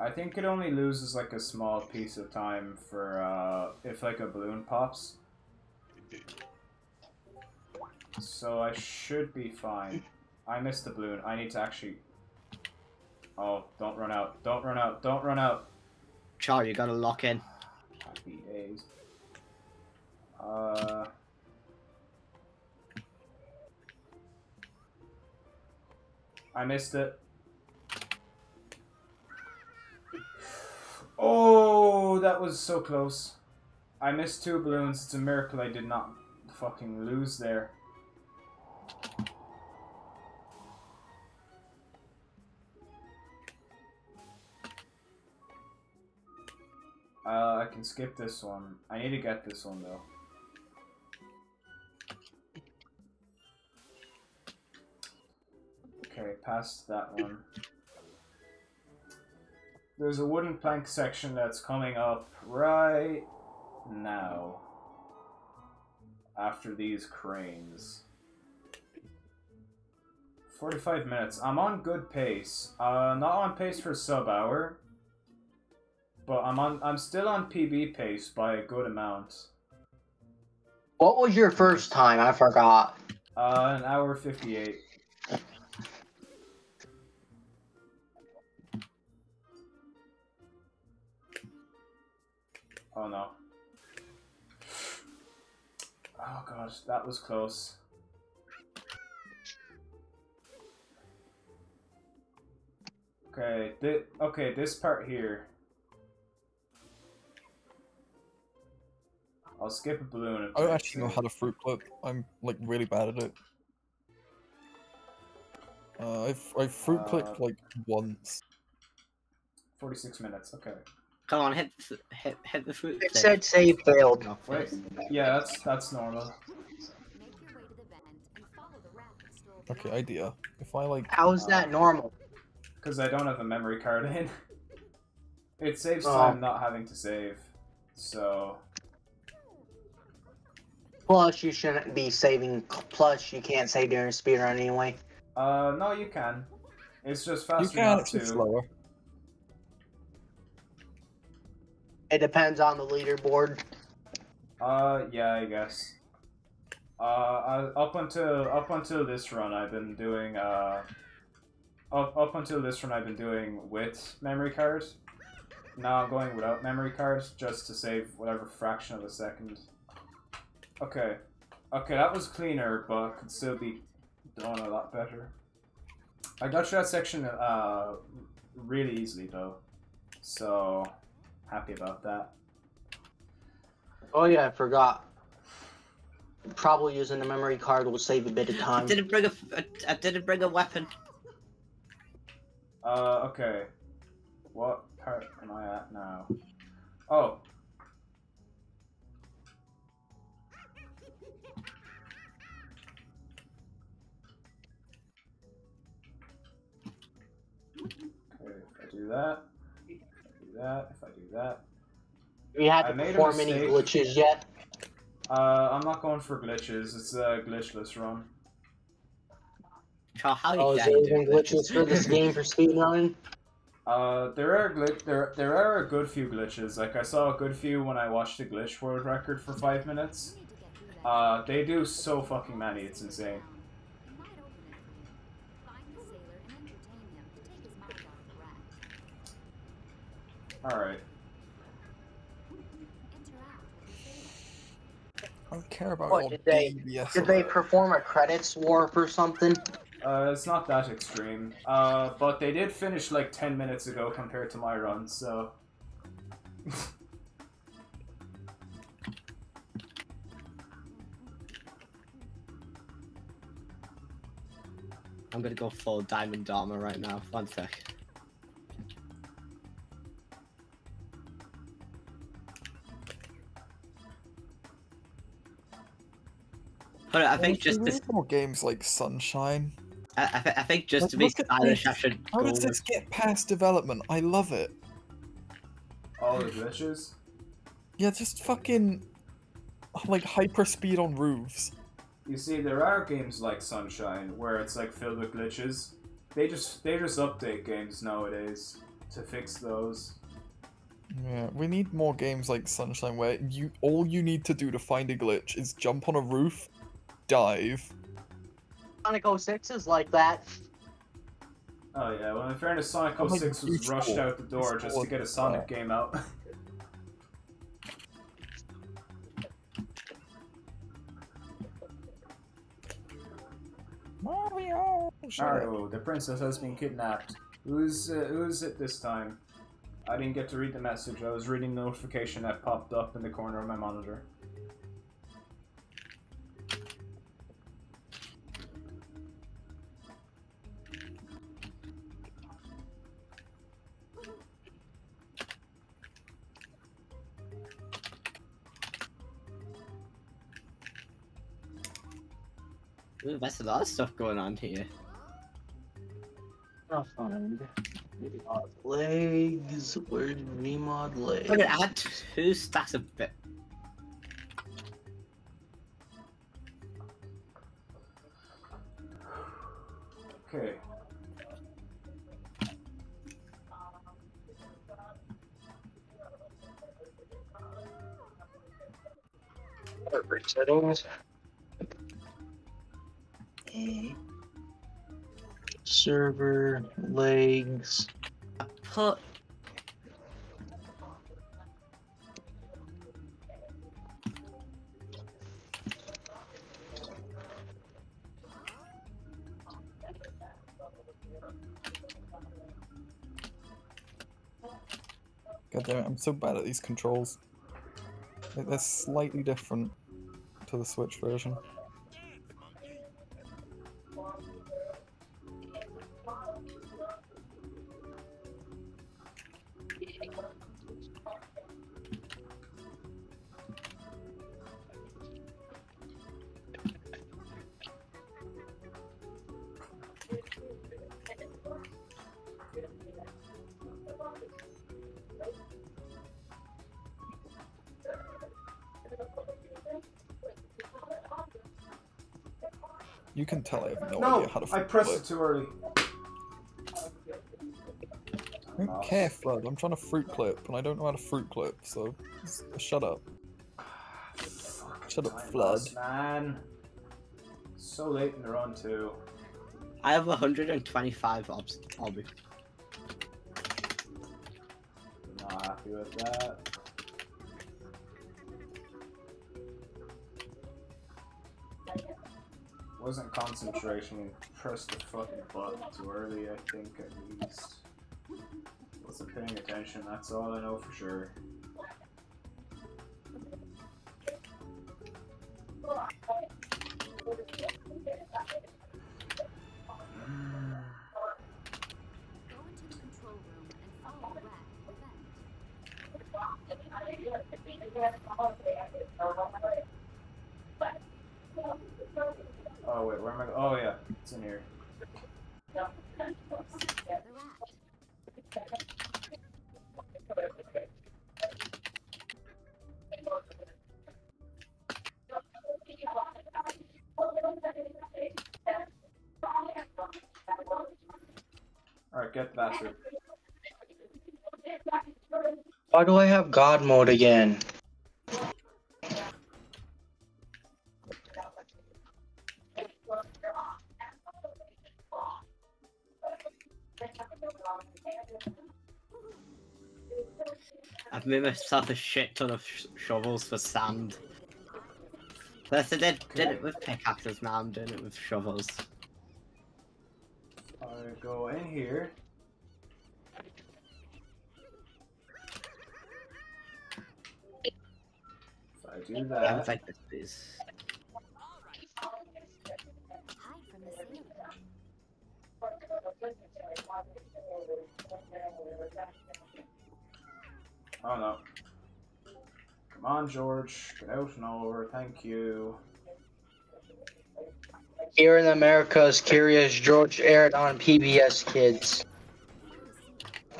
I think it only loses like a small piece of time for uh, if like a balloon pops. So I should be fine. I missed the balloon. I need to actually. Oh, don't run out! Don't run out! Don't run out! Charlie, you gotta lock in. Happy days. Uh. I missed it. Oh, that was so close. I missed two balloons. It's a miracle I did not fucking lose there. Uh, I can skip this one. I need to get this one though. Okay, past that one. There's a wooden plank section that's coming up right now. After these cranes. 45 minutes. I'm on good pace. Uh, not on pace for sub hour. But I'm on I'm still on PB pace by a good amount. What was your first time? I forgot. Uh, an hour 58. Oh no. Oh gosh, that was close. Okay, thi- okay, this part here. I'll skip a balloon. I don't actually know how to fruit clip. I'm like really bad at it. Uh, I've I've fruit Uh, like once. 46 minutes, okay. Come on, hit the, hit hit the fruit. It said save failed. No, Wait, yeah, that's that's normal. Make your way to the vent and follow the rapid stroll Okay, idea. If I like, How is that normal? Because I don't have a memory card in. it saves Oh. time not having to save. So, Plus, you shouldn't be saving. Plus, you can't save during speedrun anyway. uh, no, you can. It's just faster. you faster can, not it's to. slower. It depends on the leaderboard. Uh, yeah, I guess. Uh, I, up until up until this run, I've been doing uh, up up until this run, I've been doing with memory cards. Now I'm going without memory cards just to save whatever fraction of a second. Okay, okay, that was cleaner, but could still be done a lot better. I got through that section uh really easily though, so happy about that. Oh yeah, I forgot. Probably using the memory card will save a bit of I time. didn't bring a. I- I didn't bring a weapon. Uh, okay. What part am I at now? Oh. Okay, I do that, I do that, if I do that. We had I to made a perform any glitches yet. Uh, I'm not going for glitches. It's a glitchless run. Char, how Oh, you is there you even glitches for this game for speedrunning? Uh, there are glit there there are a good few glitches. Like I saw a good few when I watched the glitch world record for five minutes. You need to get through that. Uh, they do so fucking many. It's insane. You might don't care about What, your did they- DBS Did they perform a credits warp or something? Uh, it's not that extreme. Uh, but they did finish like 10 minutes ago compared to my run, so. I'm gonna go full diamond armor right now. One sec. But I think just we to, need more games like Sunshine. I, I, thi- I think just Like, to be look at stylish, I this. should How go does this with, get past development? I love it. All the glitches. Yeah, just fucking like hyper speed on roofs. You see, there are games like Sunshine where it's like filled with glitches. They just they just update games nowadays to fix those. Yeah, we need more games like Sunshine where you all you need to do to find a glitch is jump on a roof, dive, Sonic 06 is like that. Oh yeah, well in fairness, Sonic Oh, 06 was rushed cool. out the door He's just cool. to get a Sonic Yeah. game out. Mario! Shut up. Mario, the princess has been kidnapped. Who's uh, who's it this time? I didn't get to read the message. I was reading the notification that popped up in the corner of my monitor. That's a lot of stuff going on here. I'll find legs. Where's Vmod legs? Look at I had two stacks of bit. Okay. Settings. Server legs. I put God damn it, I'm so bad at these controls. They're slightly different to the Switch version. How to I fruit pressed it too early. I don't care, FLUDD. I'm trying to fruit clip, and I don't know how to fruit clip, so shut up. Fuck, Shut up, FLUDD. lost, man. So late in the run too. I have 125 obs. Obby. Not concentrating. Pressed the fucking button too early. I think at least. Wasn't paying attention. That's all I know for sure. Why do I have God mode again? I've made myself a shit ton of sh- shovels for sand. First I did, did it with pickaxes, now I'm doing it with shovels. I go in here. I do I that, like, this is. Hide from the ceiling. oh no. Come on, George, get out and over. Thank you. Here in America's Curious George aired on PBS Kids.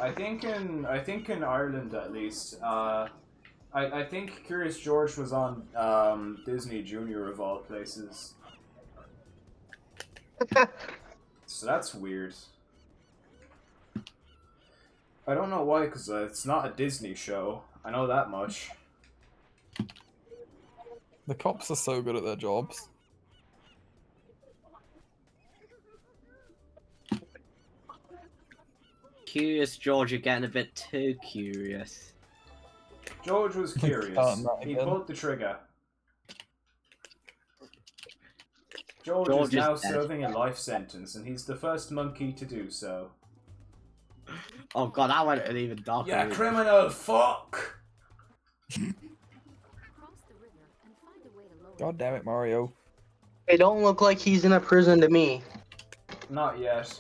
I think in I think in Ireland at least. Uh, I, I think Curious George was on um, Disney Junior of all places. so that's weird. I don't know why, because uh, it's not a Disney show. I know that much. The cops are so good at their jobs. Curious George, you're getting a bit too curious. George was curious. Starting that he again. pulled the trigger. George, George is is now dead. serving a life sentence, and he's the first monkey to do so. Oh god, that went an even darker. Yeah, criminal, fuck! Cross the river and find a way to lower God damn it, Mario. It don't look like he's in a prison to me. Not yet.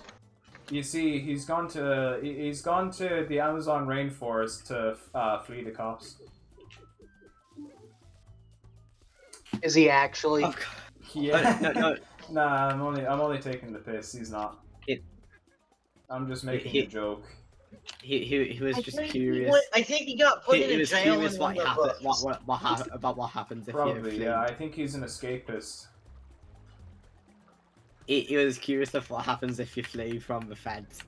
You see, he's gone to he- he's gone to the Amazon rainforest to uh, flee the cops. Is he actually? Oh. Yeah. no, no, Nah, I'm only I'm only taking the piss. He's not. It- I'm just making he- a joke. he, he, he was I just think he curious. went- I think he got put He, in he a was jail curious in what one of the happened, what, books. what, what hap- about what happens if you Probably, yeah. I think he's an escapist. He, he was curious of what happens if you flee from the feds.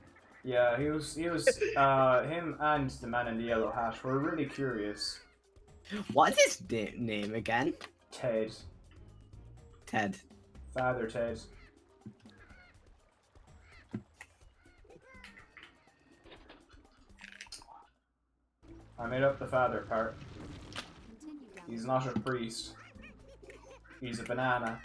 Yeah, he was he was uh him and the man in the yellow hat were really curious. What is his na- name again? Ted, Ted. Father Ted. I made up the father part. He's not a priest. He's a banana.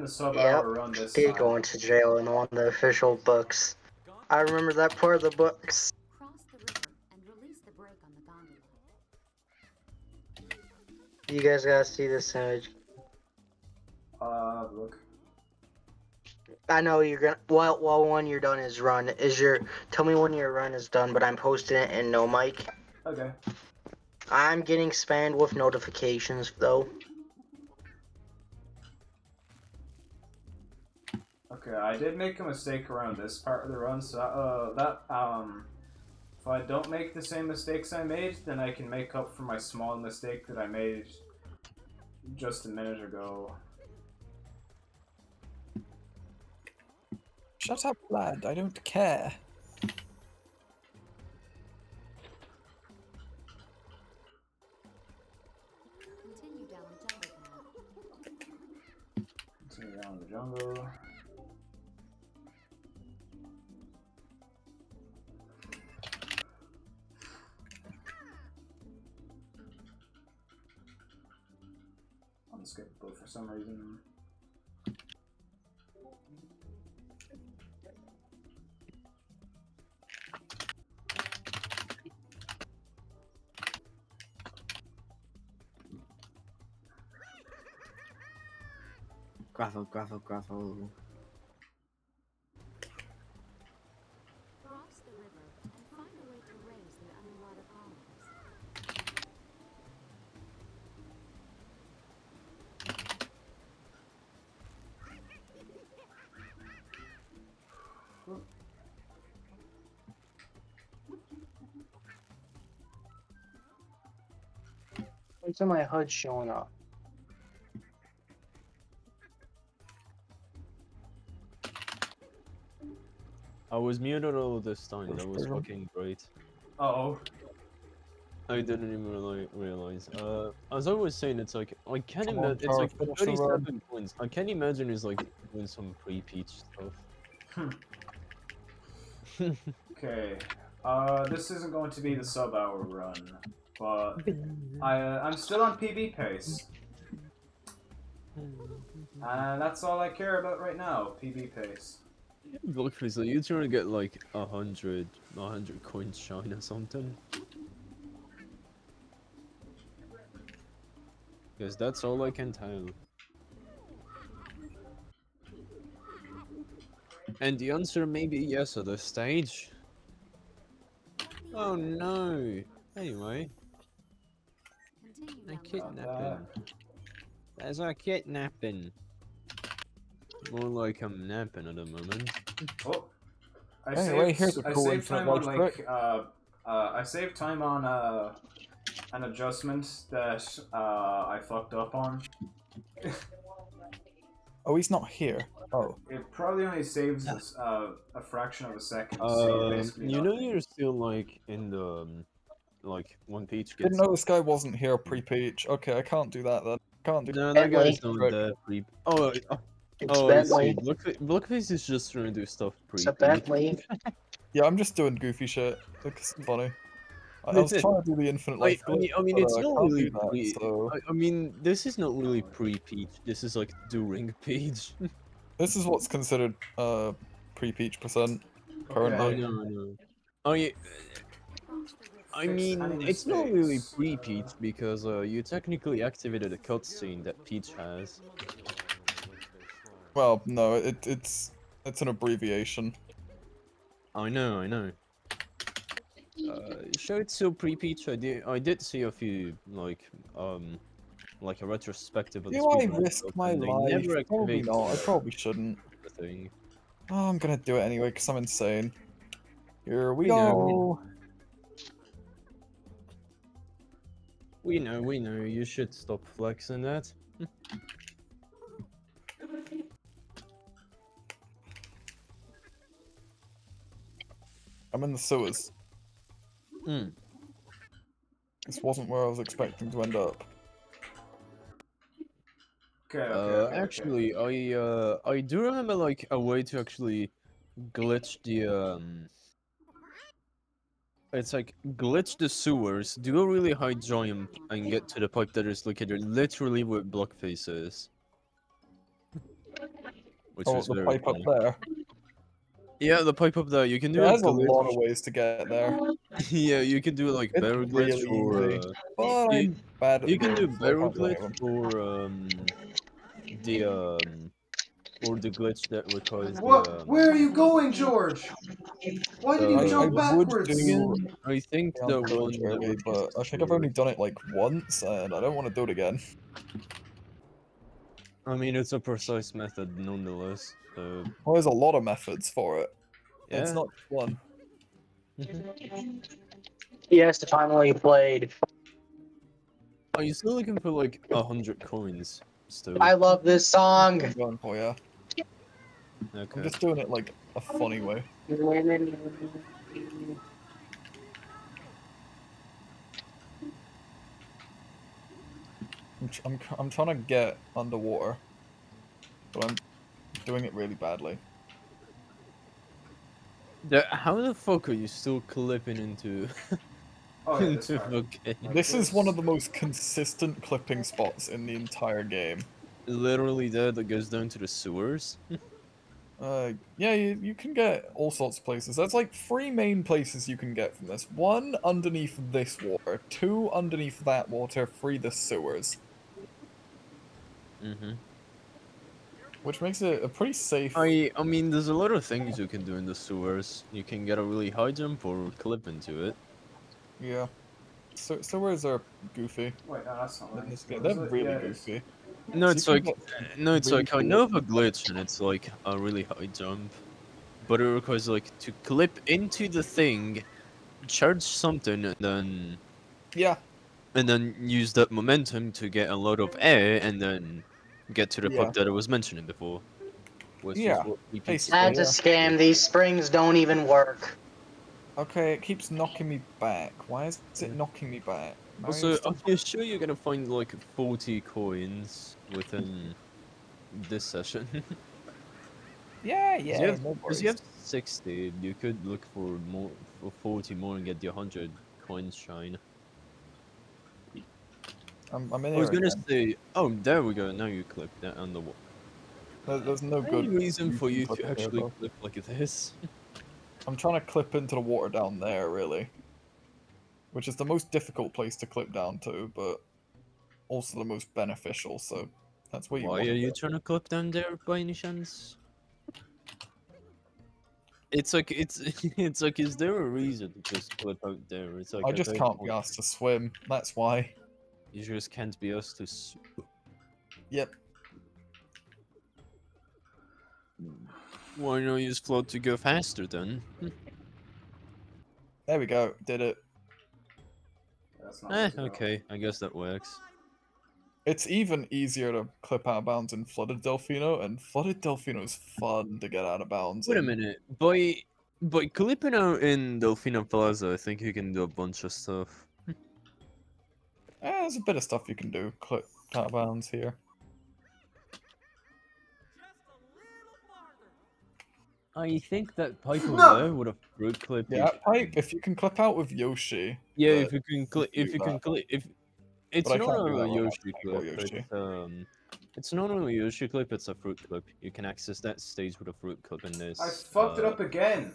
We're not the sub Yep, hour run this Did time. go into jail in one of the official books. I remember that part of the books. Cross the river and release the brake on the gondola. You guys gotta see this image. Uh, look. I know you're gonna. Well, well, when you're done is run. Is your? Tell me when your run is done. But I'm posting it in no mic. Okay. I'm getting spammed with notifications though. Okay, I did make a mistake around this part of the run, so uh, that um, if I don't make the same mistakes I made, then I can make up for my small mistake that I made just a minute ago. Shut up, lad. I don't care. Continue down the jungle some reason. Gravel, gravel, gravel. When's my HUD showing up? I was muted all this time. That was fucking great. Uh oh. I didn't even reali- realize. Uh, as I was saying, it's like I can't imagine. It's like finish the run. 37 points. I can't imagine he's like doing some pre-peach stuff. Okay. Uh, this isn't going to be the sub hour run, but I uh, I'm still on PB pace, and that's all I care about right now. PB pace. Luckily, so you're trying to get like a hundred, a hundred coins shine or something. Because that's all I can tell. And the answer may be yes at this stage. Oh no! Anyway, a down kidnapping. There's a kidnapping. More like I'm napping at the moment. Oh. I Anyway, saved, here's a I cool saved infinite time on like uh, uh I saved time on uh an adjustment that uh, I fucked up on. Oh, he's not here. Oh, It probably only saves us uh, a fraction of a second. so Um, basically you know you're still like in the um, like when Peach didn't know this guy wasn't here pre-peach. Okay, I can't do that then. Can't do. No, that Bentley. guy's not Right. there pre. Oh, It's oh, I see. Bentley. Blockfa- Blockface is just trying to do stuff pre. It's a Bentley. Yeah, I'm just doing goofy shit. It's funny. I, I was Listen, trying to do the infinite Like, life. I mean, I mean, it's uh, not really that, pre- so I, I mean, this is not really pre-Peach. This is like during Peach. this is what's considered uh pre-peach percent. Oh Currently. no, no. Oh yeah. I mean, any it's not really pre-Peach because uh, you technically activated a cutscene that Peach has. Well, no, it, it's it's an abbreviation. I know, I know. Uh, sure, it's still pre-Peach. I did, I did see a few like, um, like a retrospective of the Do I risk my life? Probably not. I probably shouldn't. Thing. Oh, I'm gonna do it anyway because I'm insane. Here we We know, we know, we know. You should stop flexing that. I'm in the sewers. Hmm. This wasn't where I was expecting to end up. Okay, okay, Uh, okay, okay. actually, I uh, I do remember like a way to actually glitch the um. It's like glitch the sewers, do a really high jump, and get to the pipe that is located literally where Blockface's. Which Oh, the pipe up there. Yeah, the pipe up there. You can do There's a lot of ways to get there. yeah, you can do like It's barrel glitch really or uh, You- bad you can do barrel can't do any of glitch or um the um or the glitch that requires the What? um, Where are you going, George? Why did Uh, you I- jump I would backwards? do- I think Yeah, the I'm one coach that early, would but I think I've only done it like once, and I don't want to do it again. I mean, it's a precise method nonetheless. So Well, there's a lot of methods for it. yeah. It's not one. Yes, finally played. Are you still looking for like a hundred coins? Still. I love this song. I'm going for ya. I'm just doing it like a funny way. I'm, tr- I'm, I'm trying to get underwater, but I'm doing it really badly. The- how the fuck are you still clipping into Oh, yeah, into part. fucking This is one of the most consistent clipping spots in the entire game. literally there that goes down to the sewers? Uh, yeah, you, you can get all sorts of places. There's like three main places you can get from this. One underneath this water, two underneath that water, three the sewers, Mm-hmm. which makes it a pretty safe. I I mean, there's a lot of things you can do in the sewers. You can get a really high jump or clip into it. Yeah. So, sewers are goofy. Wait, no, that's not in right. this game. Is They're really Yeah, it is. goofy. No, it's like no, it's really like I know of a glitch and it's like a really high jump, but it requires like to clip into the thing, charge something, and then Yeah, and then use that momentum to get a lot of air and then get to the Yeah. pipe that I was mentioning before. Which is Yeah, what we keep basically. saying. A scam. These springs don't even work. Okay, it keeps knocking me back. Why is it knocking me back? Now Also, you're you sure you're gonna find like 40 coins within this session? yeah, yeah. you, have, no you have 60, you could look for more for 40 more and get the 100 coins shine. I'm, I'm in I was gonna again. say, oh, there we go. Now you clip that on the wall. There- There's no Any good reason for you to clip there, actually clip like this? I'm trying to clip into the water down there, really. Which is the most difficult place to clip down to, but also the most beneficial, so that's where you Why are you trying to clip down there by any chance? It's like it's it's like is there a reason to just clip out there? It's like I just can't be asked to swim, that's why. You just can't be asked to. s- Yep. Why not use float to go faster then? There we go, did it. Eh, good to go. okay, I guess that works. It's even easier to clip out of bounds in flooded Delfino, and flooded Delfino is fun to get out of bounds. Wait a minute. By by clipping out in Delfino Plaza, I think you can do a bunch of stuff. Eh, there's a bit of stuff you can do. Clip out of bounds here. I think that pipe over No! there would have fruit clip. you Yeah, pipe. If you can clip out with Yoshi, Yeah, if you can clip, if you can clip, if it's not a that right now, Yoshi I can't go clip, Yoshi. it's um, it's not a Yoshi clip, it's a fruit clip. You can access that stage with a fruit clip in this. I fucked it uh, up again.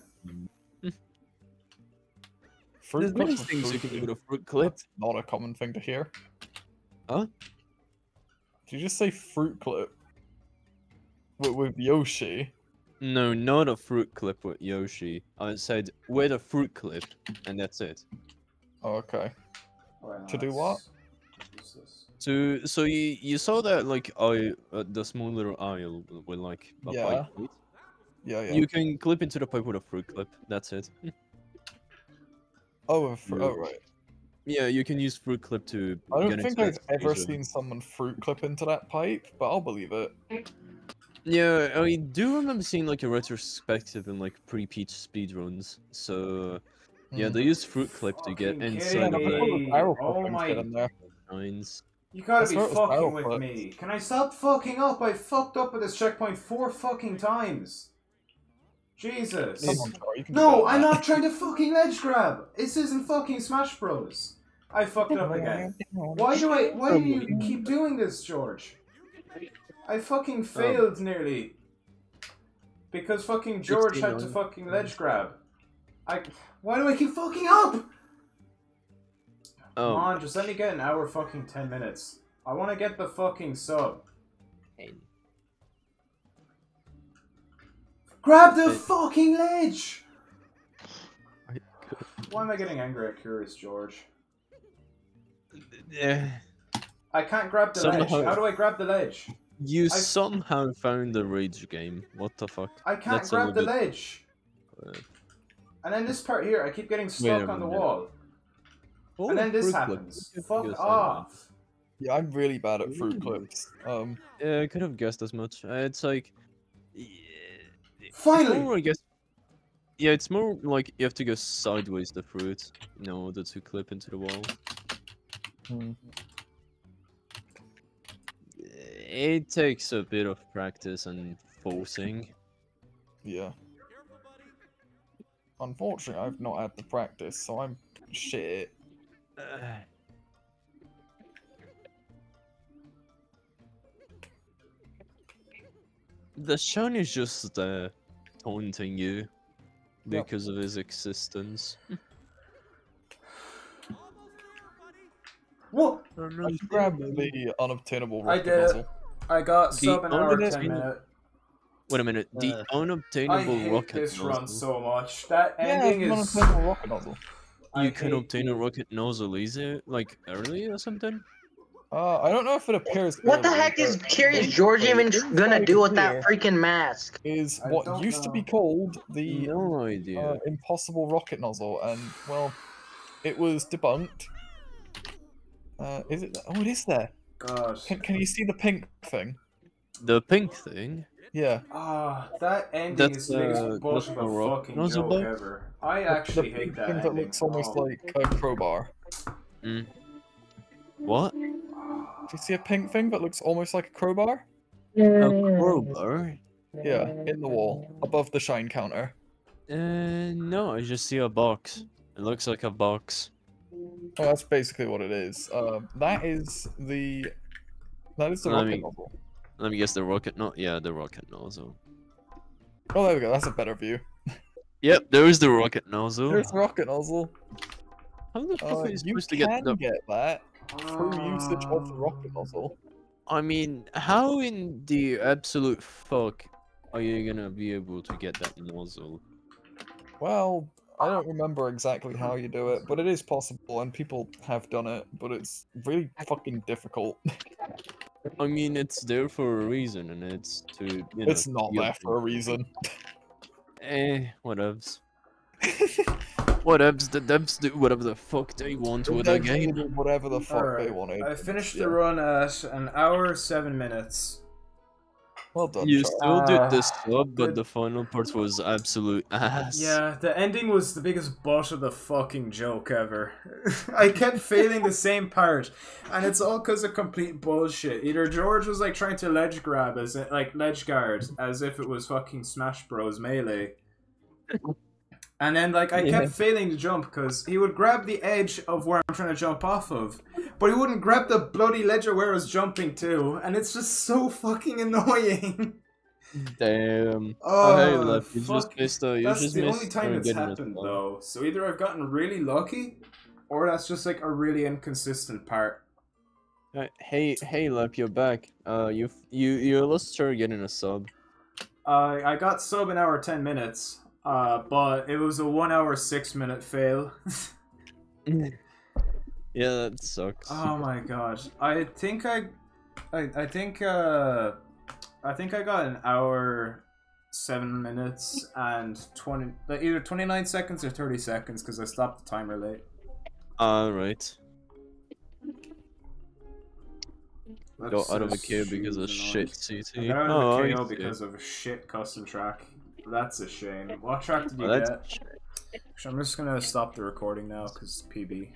fruit There's many things you can do with a fruit clip. That's not a common thing to hear. Huh? Did you just say fruit clip? With, with Yoshi? No, not a fruit clip with Yoshi. I said with a fruit clip, and that's it. Oh, okay. To do what? That's useless. So, so you you saw that like I uh, the small little aisle with like a Yeah. pipe. right? Yeah, yeah. You can clip into the pipe with a fruit clip. That's it. Oh, a fr- oh, right. Yeah, you can use fruit clip to. I don't get think I've ever stage seen someone fruit clip into that pipe, but I'll believe it. Yeah, I do remember seeing like a retrospective in like pre-Peach speedruns. So yeah, Mm. they use fruit clip to get Fucking inside of Yeah, the but me. the barrel Oh clippings my- get in there. lines. You gotta I be swear it was fucking with clips. me. Can I stop fucking up? I fucked up at this checkpoint four fucking times. Jesus. Come on, Tar, you can do No, I'm not trying to fucking ledge grab. This isn't fucking Smash Bros. I fucked up that. again. Why do I? Why do you keep doing this, George? I fucking um, failed nearly. Because fucking George had to fucking ledge grab. I. Why do I keep fucking up? Come Oh, on, just let me get an hour fucking ten minutes. I want to get the fucking sub. Hey. Grab the fucking ledge! Why am I getting angry at Curious George? yeah. I can't grab the Somehow- ledge. How do I grab the ledge? You I- somehow found the rage game. What the fuck? I can't That's grab the bit- ledge. Uh, And then this part here, I keep getting stuck on the wall. Oh, and then this happens. I Fuck off. Yeah, I'm really bad at fruit clips. Um, Yeah, I could have guessed as much. Uh, it's like. yeah, it's Finally! more, I guess. Yeah, it's more like you have to go sideways the fruit in order to clip into the wall. hmm. It takes a bit of practice and forcing. yeah. Unfortunately, I've not had the practice, so I'm shit. Uh, the shun is just uh, taunting you Yep. because of his existence. What? I should grab the unobtainable I rocket did it. nozzle. I got The sub an hour ten minute. Wait a minute. The Uh, I unobtainable hate rocket this run so much. That Yeah, ending it's is. An unobtainable rocket nozzle. I You can obtain a rocket nozzle easy, like early or something. Uh, I don't know if it appears. What the heck is but Curious George even gonna do with that freaking mask? Is what don't used to be called the No idea. uh, impossible rocket nozzle, and well, it was debunked. Uh, is it? Oh, it is there. God. Can, can you see the pink thing? the pink thing. Yeah. Ah, that ending That's, is the biggest uh, bullshit of a a fucking nozzle joke bug? ever. I the- actually the hate pink that thing ending. that looks almost Oh. like a crowbar. What? Do you see a pink thing that looks almost like a crowbar? A crowbar? Yeah, in the wall, above the shine counter. Uh, no, I just see a box. It looks like a box. Oh, that's basically what it is. Uh, that is the that is the Let rocket me- nozzle. Let me guess the rocket no yeah, the rocket nozzle. Oh, there we go. That's a better view. Yep, there is the rocket nozzle. There's the rocket nozzle. How the fuck Uh, are you supposed to get the get that through usage of the rocket nozzle. I mean, how in the absolute fuck are you gonna be able to get that nozzle? Well, I don't remember exactly how you do it, but it is possible, and people have done it. But it's really fucking difficult. I mean, it's there for a reason, and it's to you know. it's not you there for a reason. Eh, whatevs. Whatevs, the devs do whatever the fuck they want with the game. Whatever the fuck they want. I finished Yeah. the run at an hour seven minutes. Well done. You Charles. still did the sub, but good. the final part was absolute ass. Yeah, the ending was the biggest butt of the fucking joke ever. I kept failing the same part, and it's all because of complete bullshit. Either George was like trying to ledge grab as it, like ledge guard as if it was fucking Smash Bros melee, and then like I Yeah. kept failing to jump because he would grab the edge of where I'm trying to jump off of, but he wouldn't grab the bloody ledger where I was jumping to, and it's just so fucking annoying. Damn. Oh, hey, left. You just missed. Uh, you That's just the missed only time it's happened though. So either I've gotten really lucky, or that's just like a really inconsistent part. Uh, hey, hey, Lep, you're back. Uh, you, you, you're lost her getting a sub. Uh, I got sub an hour ten minutes, uh, but it was a one hour six minute fail. yeah, that sucks. oh my god! I think I, I, I think uh, I think I got an hour seven minutes and twenty, like either twenty nine seconds or thirty seconds because I stopped the timer late. Alright. That's Got out of a KO because of shit CT. I got out oh, of I KO because of a shit custom track. That's a shame. What track did you Oh, get? that's I'm just gonna stop the recording now because PB.